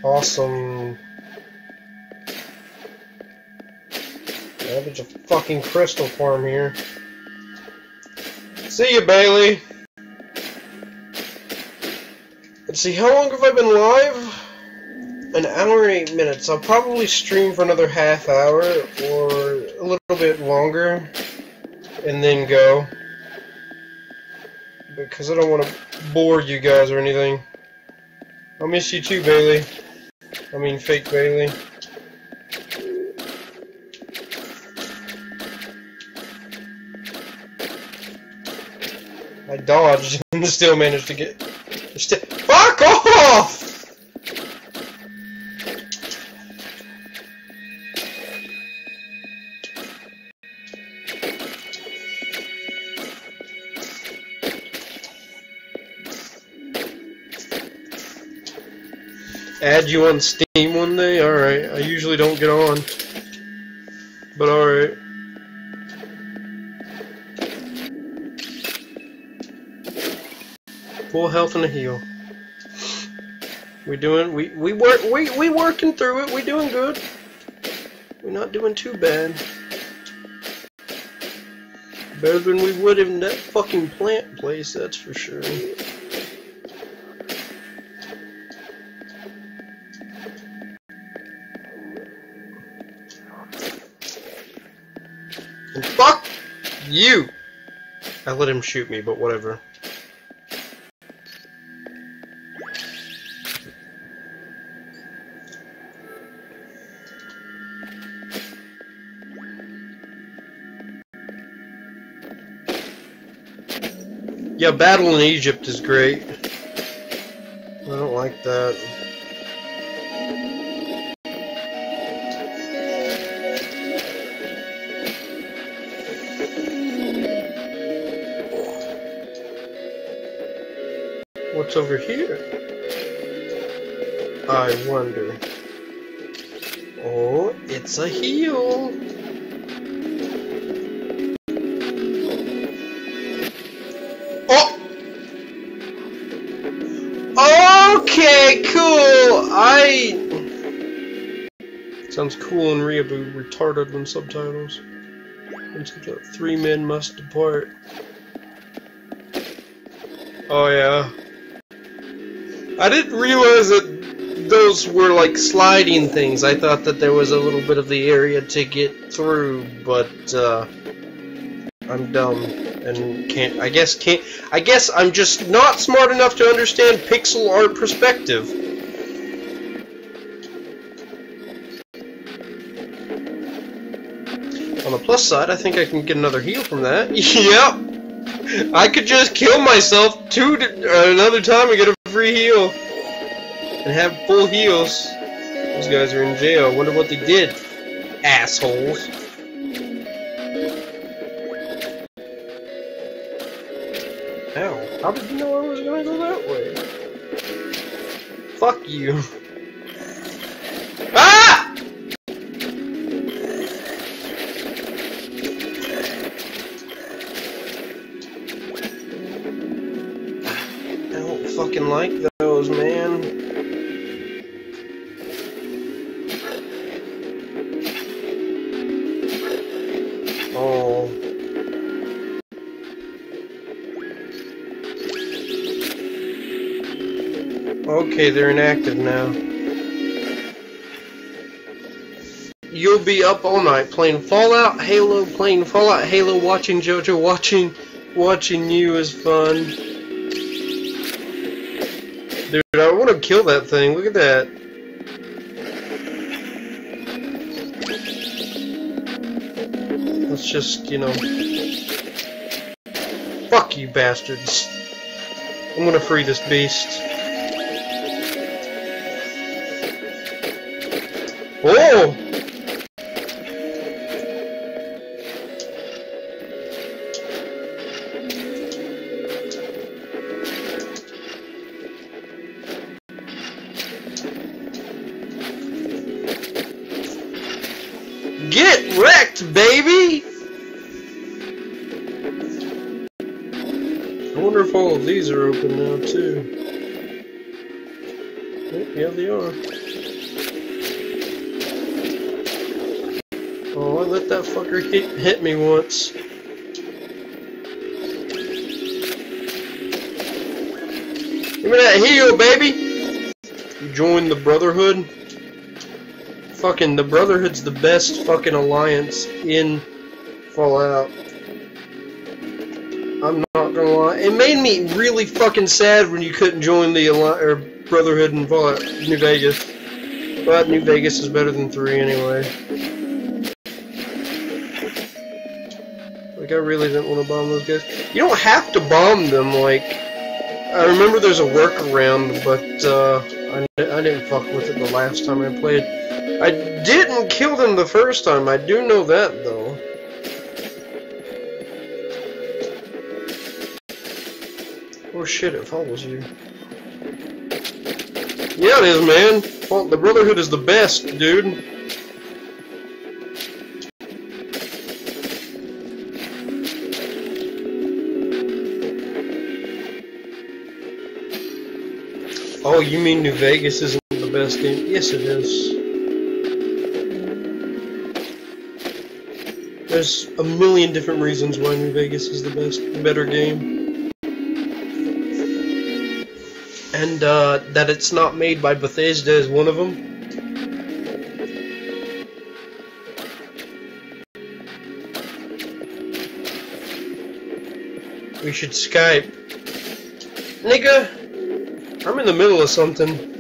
Awesome. Fucking crystal farm here. See you, Bailey. Let's see, how long have I been live? An hour and eight minutes. I'll probably stream for another half hour or a little bit longer and then go. Because I don't want to bore you guys or anything. I'll miss you too, Bailey. I mean, fake Bailey. I dodged and *laughs* still managed to get. Still, fuck off! Add you on Steam one day? Alright, I usually don't get on. But alright. Full health and a heal. We doing we we work we we working through it, we doing good. We're not doing too bad. Better than we would in that fucking plant place, that's for sure. And fuck you! I let him shoot me, but whatever. Yeah, Battle in Egypt is great. I don't like that. What's over here? I wonder. Oh, it's a heal. Okay, cool. I Sounds cool in Reboot, retarded when subtitles. Three men must depart. Oh yeah. I didn't realize that those were like sliding things. I thought that there was a little bit of the area to get through, but uh, I'm dumb and can't. I guess can't. I guess I'm just not smart enough to understand pixel art perspective. On the plus side, I think I can get another heal from that. *laughs* yep! I could just kill myself two uh, another time and get a free heal. And have full heals. Those guys are in jail. Wonder what they did. Assholes. How did you know I was gonna go that way? Fuck you. Ah! I don't fucking like those, Okay, they're inactive now. You'll be up all night playing Fallout, Halo, playing Fallout, Halo, watching JoJo, watching, watching you is fun. Dude, I want to kill that thing. Look at that. Let's just, you know. Fuck you, bastards. I'm gonna free this beast. Get wrecked, baby! I wonder if all of these are open now, too. Oh, yeah, they are. Oh, I let that fucker hit, hit me once. Give me that heal, baby! You join the Brotherhood? Fucking, the Brotherhood's the best fucking alliance in Fallout. I'm not gonna lie. It made me really fucking sad when you couldn't join the Alli or Brotherhood in Fallout New Vegas. But New Vegas is better than 3 anyway. Like, I really didn't want to bomb those guys. You don't have to bomb them, like... I remember there's a workaround, but, uh... I, I didn't fuck with it the last time I played. I didn't kill them the first time, I do know that, though. Oh shit, it follows you. Yeah, it is, man. Well, the Brotherhood is the best, dude. Oh, you mean New Vegas isn't the best game? Yes, it is. There's a million different reasons why New Vegas is the best, better game. And uh, that it's not made by Bethesda is one of them. We should Skype. Nigga, I'm in the middle of something.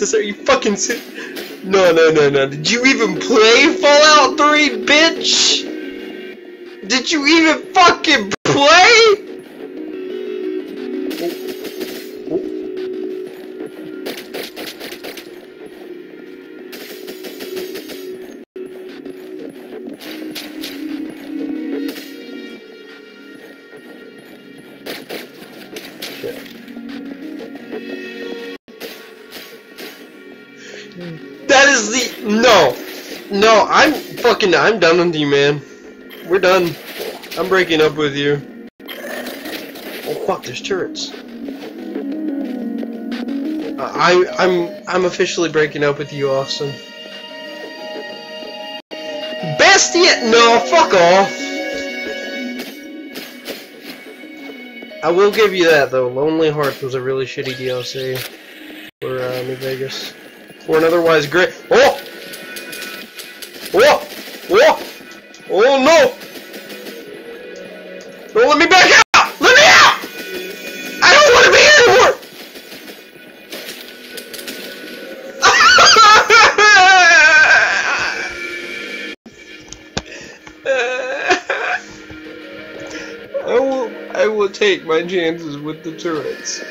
This. Are you fucking si No, no, no, no. Did you even play Fallout 3, bitch? Did you even fucking play? I'm done with you, man. We're done. I'm breaking up with you. Oh fuck! There's turrets. I I'm I'm officially breaking up with you, Austin. Yet? No, fuck off. I will give you that though. Lonely Hearts was a really shitty DLC for uh, New Vegas. For an otherwise great. Oh! My chances with the turrets. *laughs*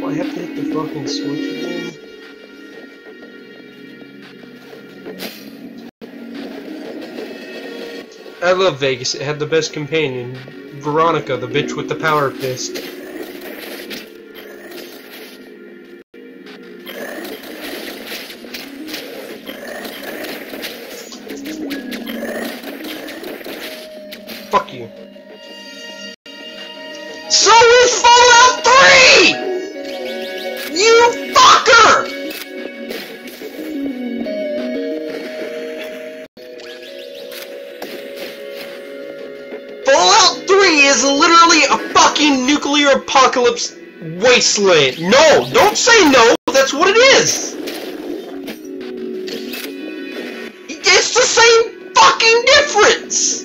well, I have to hit the fucking switch again. I love Vegas. It had the best companion. Veronica, the bitch with the power fist. No, don't say no, that's what it is! It's the same fucking difference!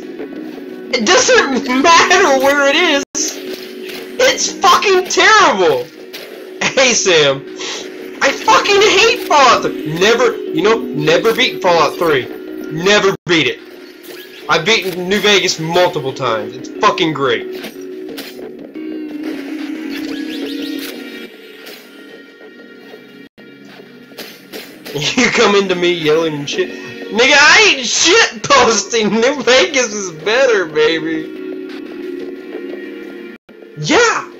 It doesn't *laughs* matter where it is. It's fucking terrible. Hey Sam, I fucking hate Fallout 3. Never, you know, never beat Fallout 3. Never beat it. I've beaten New Vegas multiple times. It's fucking great. *laughs* You come into me yelling and shit. Nigga, I ain't shit *laughs* posting. New Vegas is better, baby. Yeah!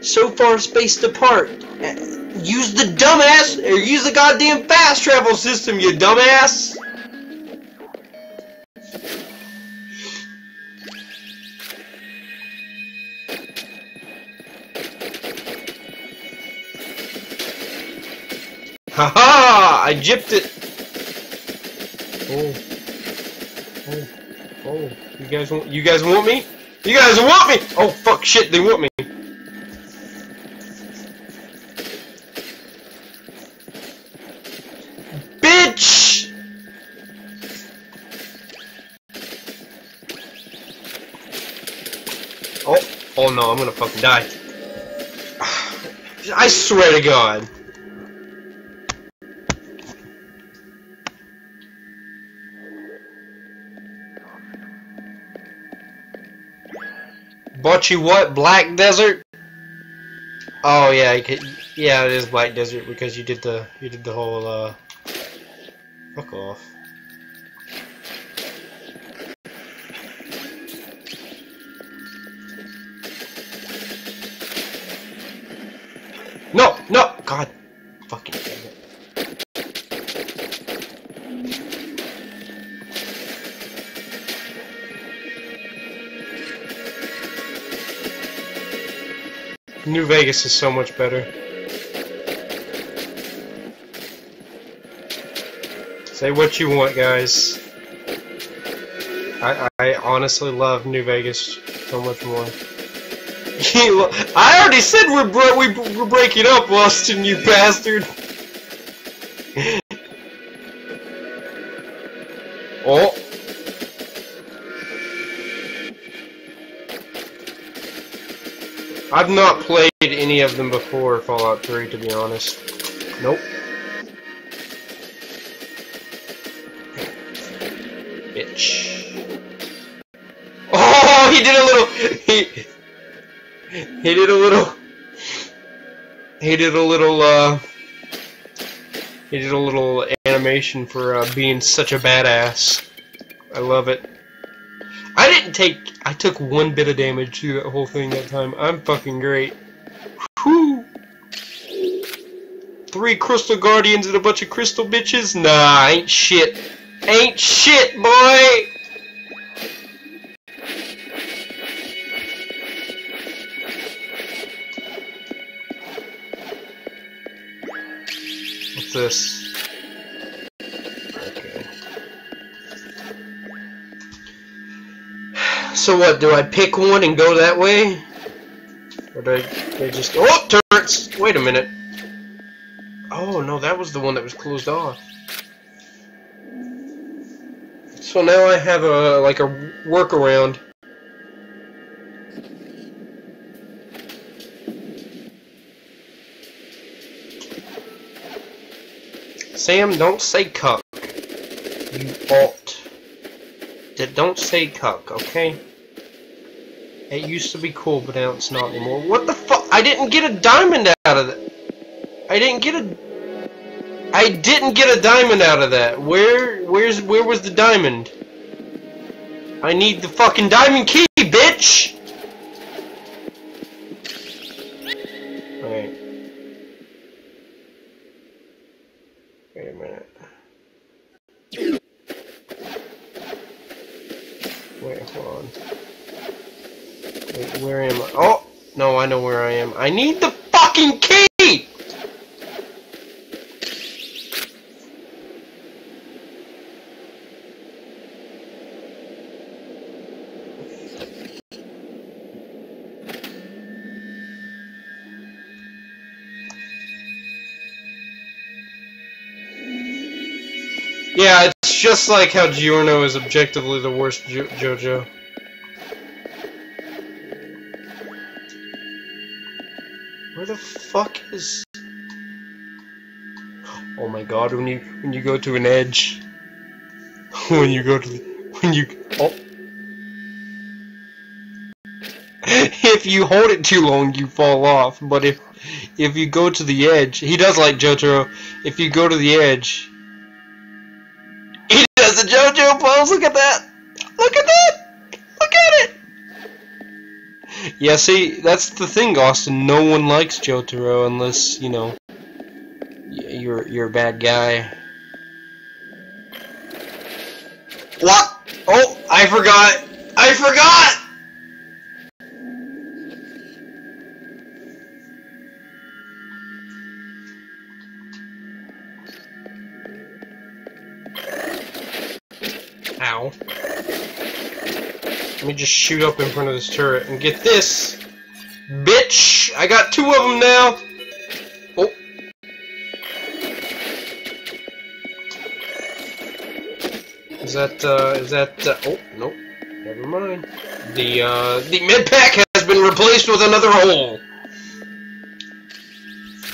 So far spaced apart. Uh, Use the dumbass, or use the goddamn fast travel system, you dumbass! Haha! I gypped it! Oh. Oh. Oh. You guys want you guys want me? You guys want me! Oh fuck shit, they want me. Bitch! Oh, oh no, I'm gonna fucking die. *sighs* I swear to God. Bought you what? Black Desert? Oh yeah, could, yeah, it is Black Desert because you did the you did the whole uh fuck off. No, no, God, New Vegas is so much better. Say what you want, guys. I, I honestly love New Vegas so much more. *laughs* I already said we're bro we're breaking up, Austin, you bastard. I've not played any of them before Fallout 3, to be honest. Nope. Bitch. *laughs* Oh, he did a little. He. He did a little. He did a little. Uh. He did a little animation for uh, being such a badass. I love it. Didn't take. I took one bit of damage through that whole thing that time. I'm fucking great. Whew. Three crystal guardians and a bunch of crystal bitches? Nah, ain't shit. Ain't shit, boy! So what, do I pick one and go that way? Or do I, do I just... Oh, turrets! Wait a minute. Oh, no, that was the one that was closed off. So now I have a, like a workaround. Sam, don't say cuck. You ought. Don't say cuck, okay? It used to be cool, but now it's not anymore. What the fuck? I didn't get a diamond out of it. I didn't get a... I didn't get a diamond out of that. Where, where's, where was the diamond? I need the fucking diamond key, bitch! Alright. Wait a minute. Wait, hold on. Wait, where am I? Oh! No, I know where I am. I need the fucking key! Yeah, it's just like how Giorno is objectively the worst jo JoJo. The fuck is... Oh my god, when you when you go to an edge... *laughs* when you go to... when you... Oh. *laughs* if you hold it too long, you fall off, but if if you go to the edge... He does like Jotaro. If you go to the edge *laughs* he does the JoJo pose. Look at that. Look at that. Look at it. Yeah, see, that's the thing, Austin. No one likes Jotaro unless, you know, you're you're a bad guy. What? Oh, I forgot. I forgot. Me just shoot up in front of this turret and get this! Bitch! I got two of them now! Oh. Is that, uh, is that, uh, oh, nope. Never mind. The, uh, the med pack has been replaced with another hole!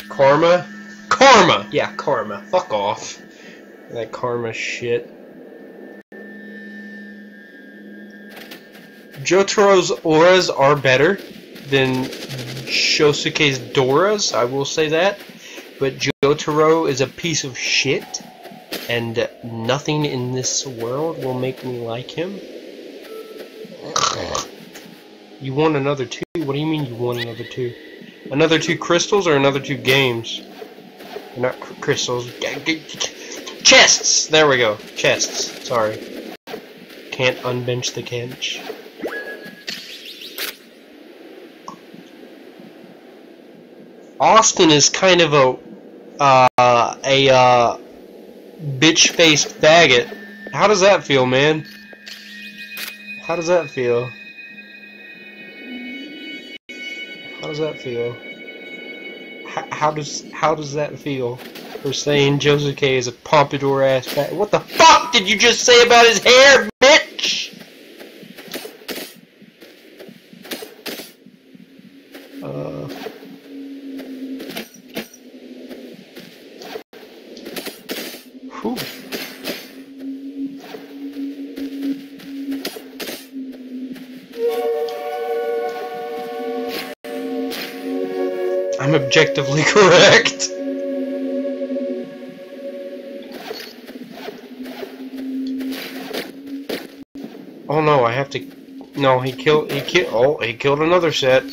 Karma? Karma! Yeah, karma. Fuck off. That karma shit. Jotaro's auras are better than Josuke's Doras, I will say that. But Jotaro is a piece of shit, and nothing in this world will make me like him. *sniffs* You want another two? What do you mean you want another two? Another two crystals or another two games? Not crystals. Chests! There we go. Chests. Sorry. Can't unbench the Kench. Austin is kind of a uh, a uh, bitch-faced faggot. How does that feel, man? How does that feel? How does that feel? How, how does how does that feel? For saying Josuke is a pompadour ass fat. What the fuck did you just say about his hair, objectively *laughs* correct. Oh no, I have to. No, he killed. He killed. Oh, he killed another set.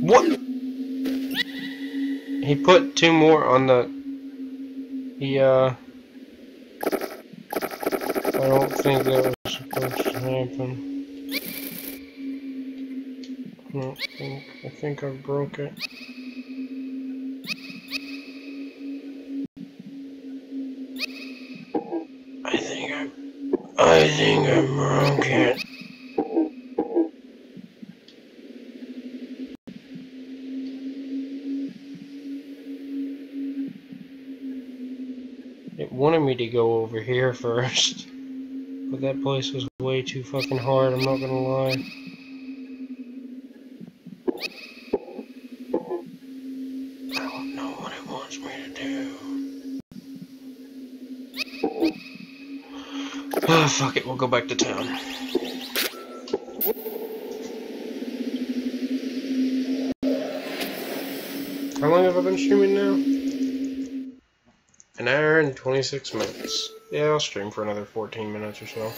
What? He put two more on the. He uh. I don't think that was supposed to happen. Think. I think I broke it. I think I. I think I broke it. It wanted me to go over here *laughs* first. But that place was way too fucking hard, I'm not gonna lie. Ah, fuck it, we'll go back to town. How long have I been streaming now? An hour and 26 minutes. Yeah, I'll stream for another 14 minutes or so.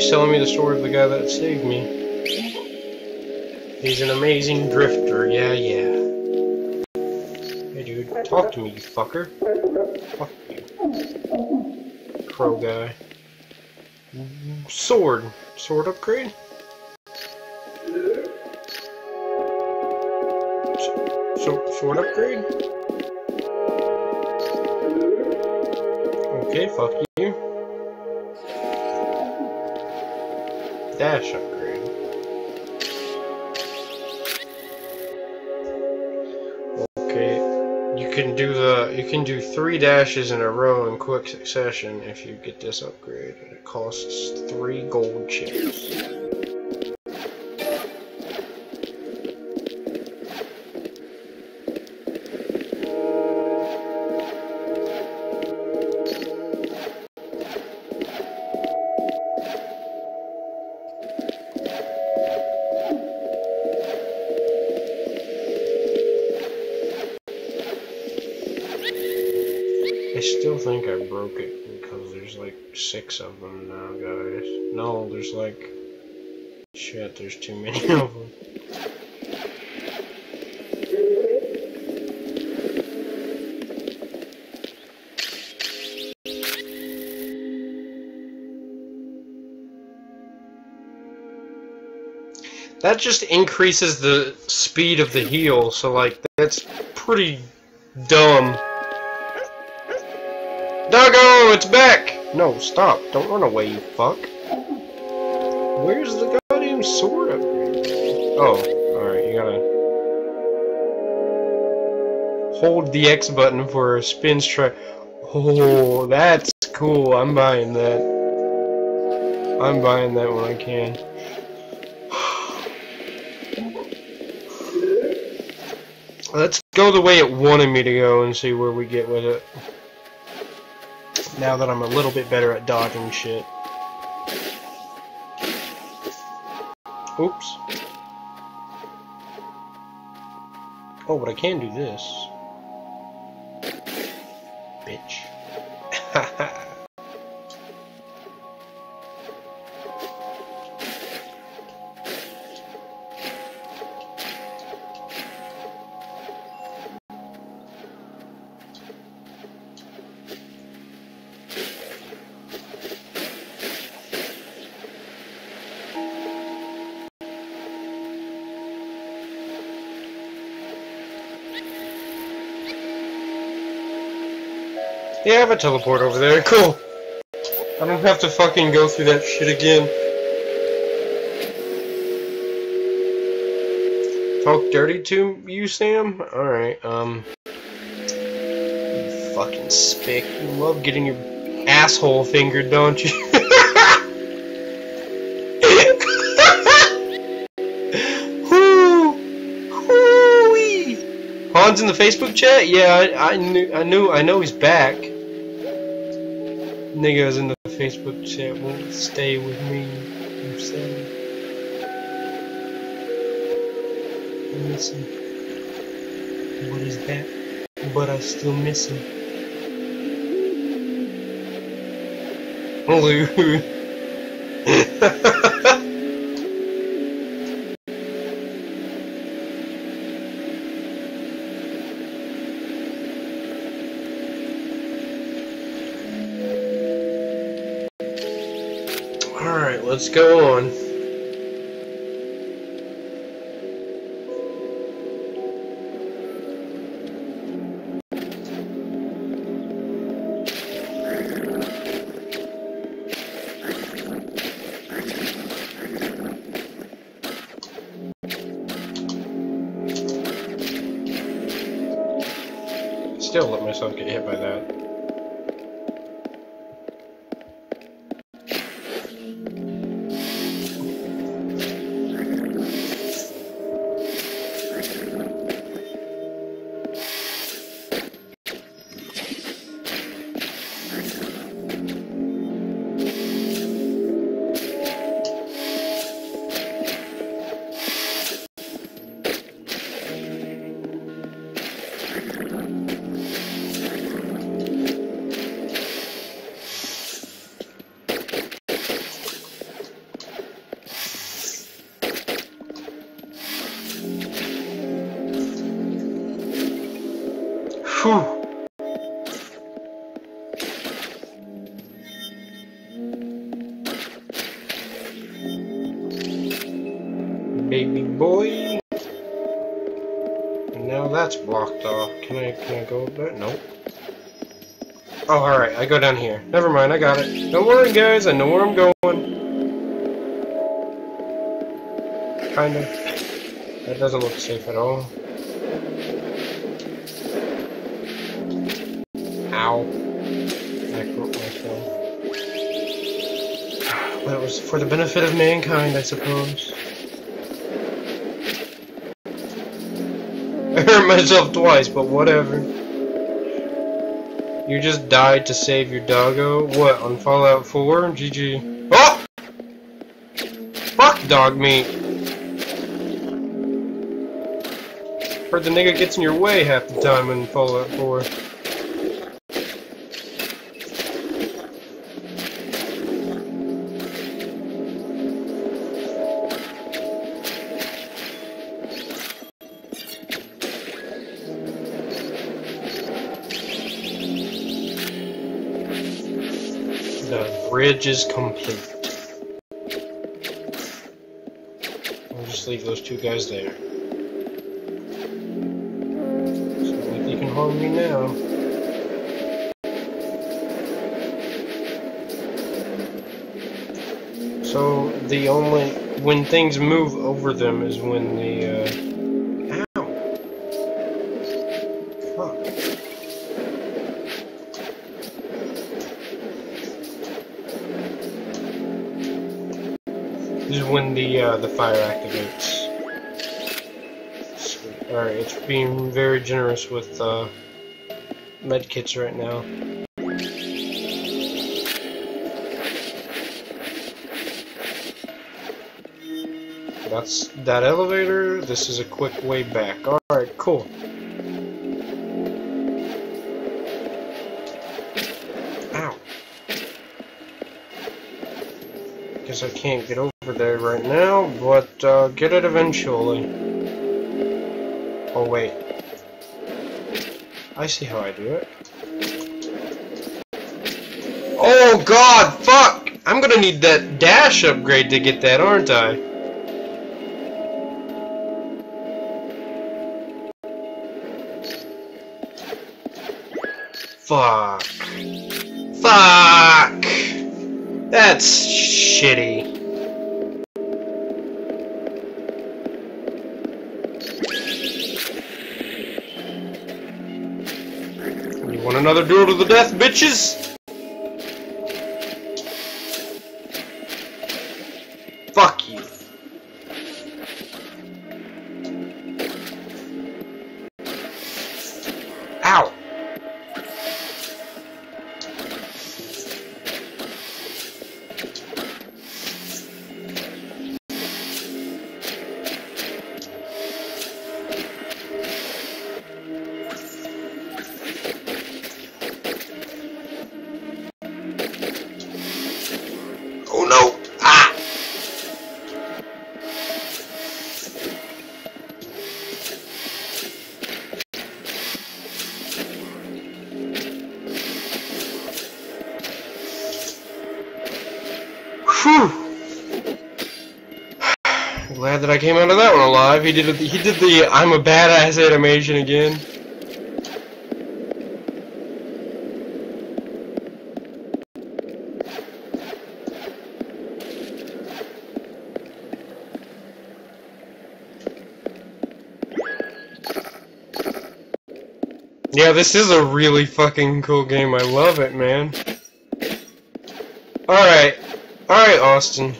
He's telling me the story of the guy that saved me. He's an amazing drifter. Yeah, yeah. Hey, dude. Talk to me, you fucker. Fuck you. Crow guy. Sword. Sword upgrade? So, sword upgrade? Okay, fuck you. Can do three dashes in a row in quick succession if you get this upgrade. It costs three gold chips. Six of them now, guys. No, there's like. Shit, there's too many of them. That just increases the speed of the heal, so like, that's pretty dumb. Doggo, it's back! No, stop. Don't run away, you fuck. Where's the goddamn sword? Oh, alright, you gotta... Hold the X button for a spin strike. Oh, that's cool. I'm buying that. I'm buying that when I can. *sighs* Let's go the way it wanted me to go and see where we get with it. Now that I'm a little bit better at dodging shit. Oops. Oh, but I can do this. Yeah, I have a teleport over there. Cool. I don't have to fucking go through that shit again. Talk dirty to you, Sam? Alright, um... You fucking spick. You love getting your asshole fingered, don't you? *laughs* Han's in the Facebook chat? Yeah, I, I knew, I knew, I know he's back. Niggas in the Facebook chat won't stay with me. Sad. I miss him. What is that? But I still miss him. *laughs* Lou. *laughs* *laughs* let's go on. Can I go up there? Nope. Oh, alright, I go down here. Never mind, I got it. Don't worry, guys, I know where I'm going. Kinda. That doesn't look safe at all. Ow. I broke myself. *sighs* But it was for the benefit of mankind, I suppose. I hurt myself twice, but whatever. You just died to save your doggo? What, on Fallout 4? GG. Oh! Fuck Dogmeat! Heard the nigga gets in your way half the time in Fallout 4. Is complete. I'll just leave those two guys there. Like they can harm me now. So the only when things move over them is when the uh, when the uh, the fire activates. Alright, it's being very generous with uh, medkits right now. That's that elevator. This is a quick way back. Alright, cool. Ow. Guess I can't get over there right now, but uh, get it eventually. Oh wait. I see how I do it. Oh god, fuck! I'm gonna need that dash upgrade to get that, aren't I? Fuck. Fuck! That's shitty. Another duel to the death, bitches? Came out of that one alive. He did he did the I'm a badass animation again. Yeah, this is a really fucking cool game. I love it, man. Alright. Alright, Austin.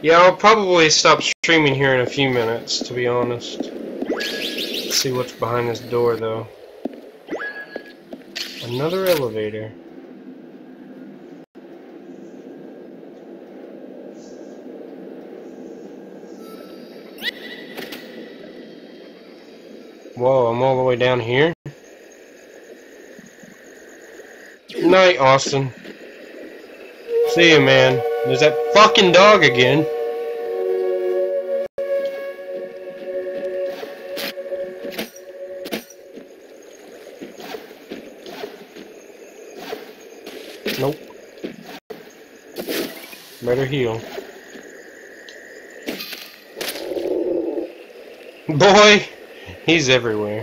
Yeah, I'll probably stop streaming here in a few minutes, to be honest. Let's see what's behind this door, though. Another elevator. Whoa, I'm all the way down here? Night, Austin. See you, man. There's that fucking dog again. Everywhere.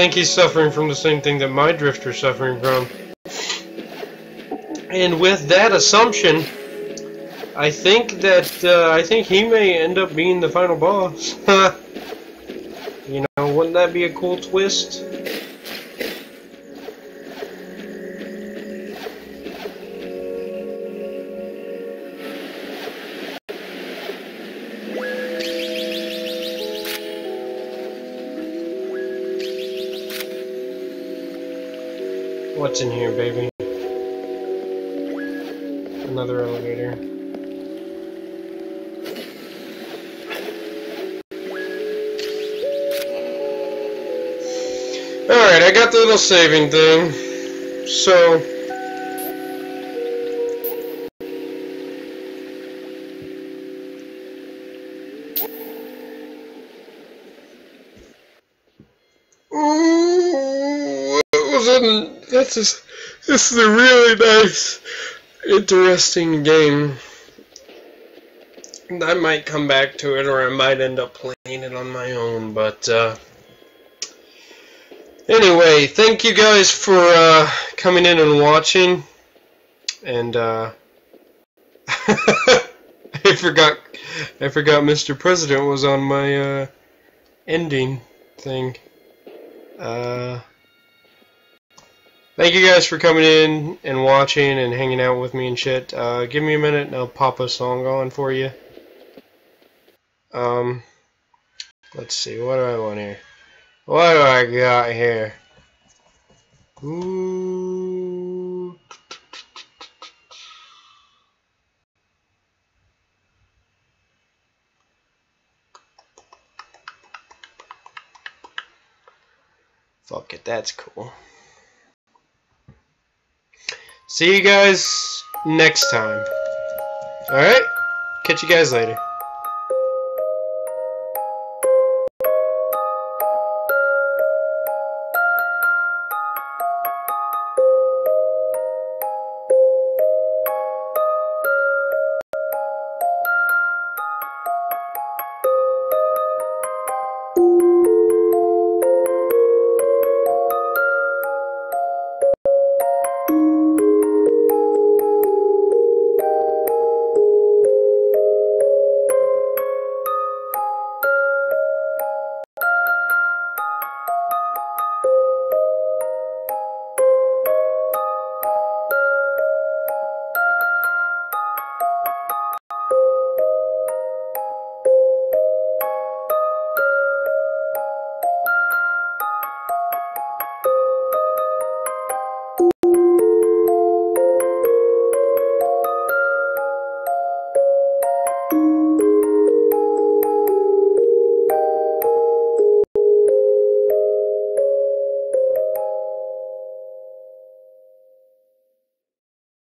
Think he's suffering from the same thing that my drifter's suffering from. And with that assumption, I think that uh, I think he may end up being the final boss. *laughs* you know, wouldn't that be a cool twist? What's in here, baby? Another elevator. Alright, I got the little saving thing. So... Ooh, it was in, that's just, this is a really nice, interesting game. I might come back to it, or I might end up playing it on my own, but, uh, Anyway, thank you guys for uh, coming in and watching. And uh, *laughs* I forgot, I forgot Mr. President was on my uh, ending thing. Uh, thank you guys for coming in and watching and hanging out with me and shit. Uh, give me a minute and I'll pop a song on for you. Um, let's see, what do I want here? What do I got here? Ooh. Fuck it, that's cool. See you guys next time. Alright? Catch you guys later.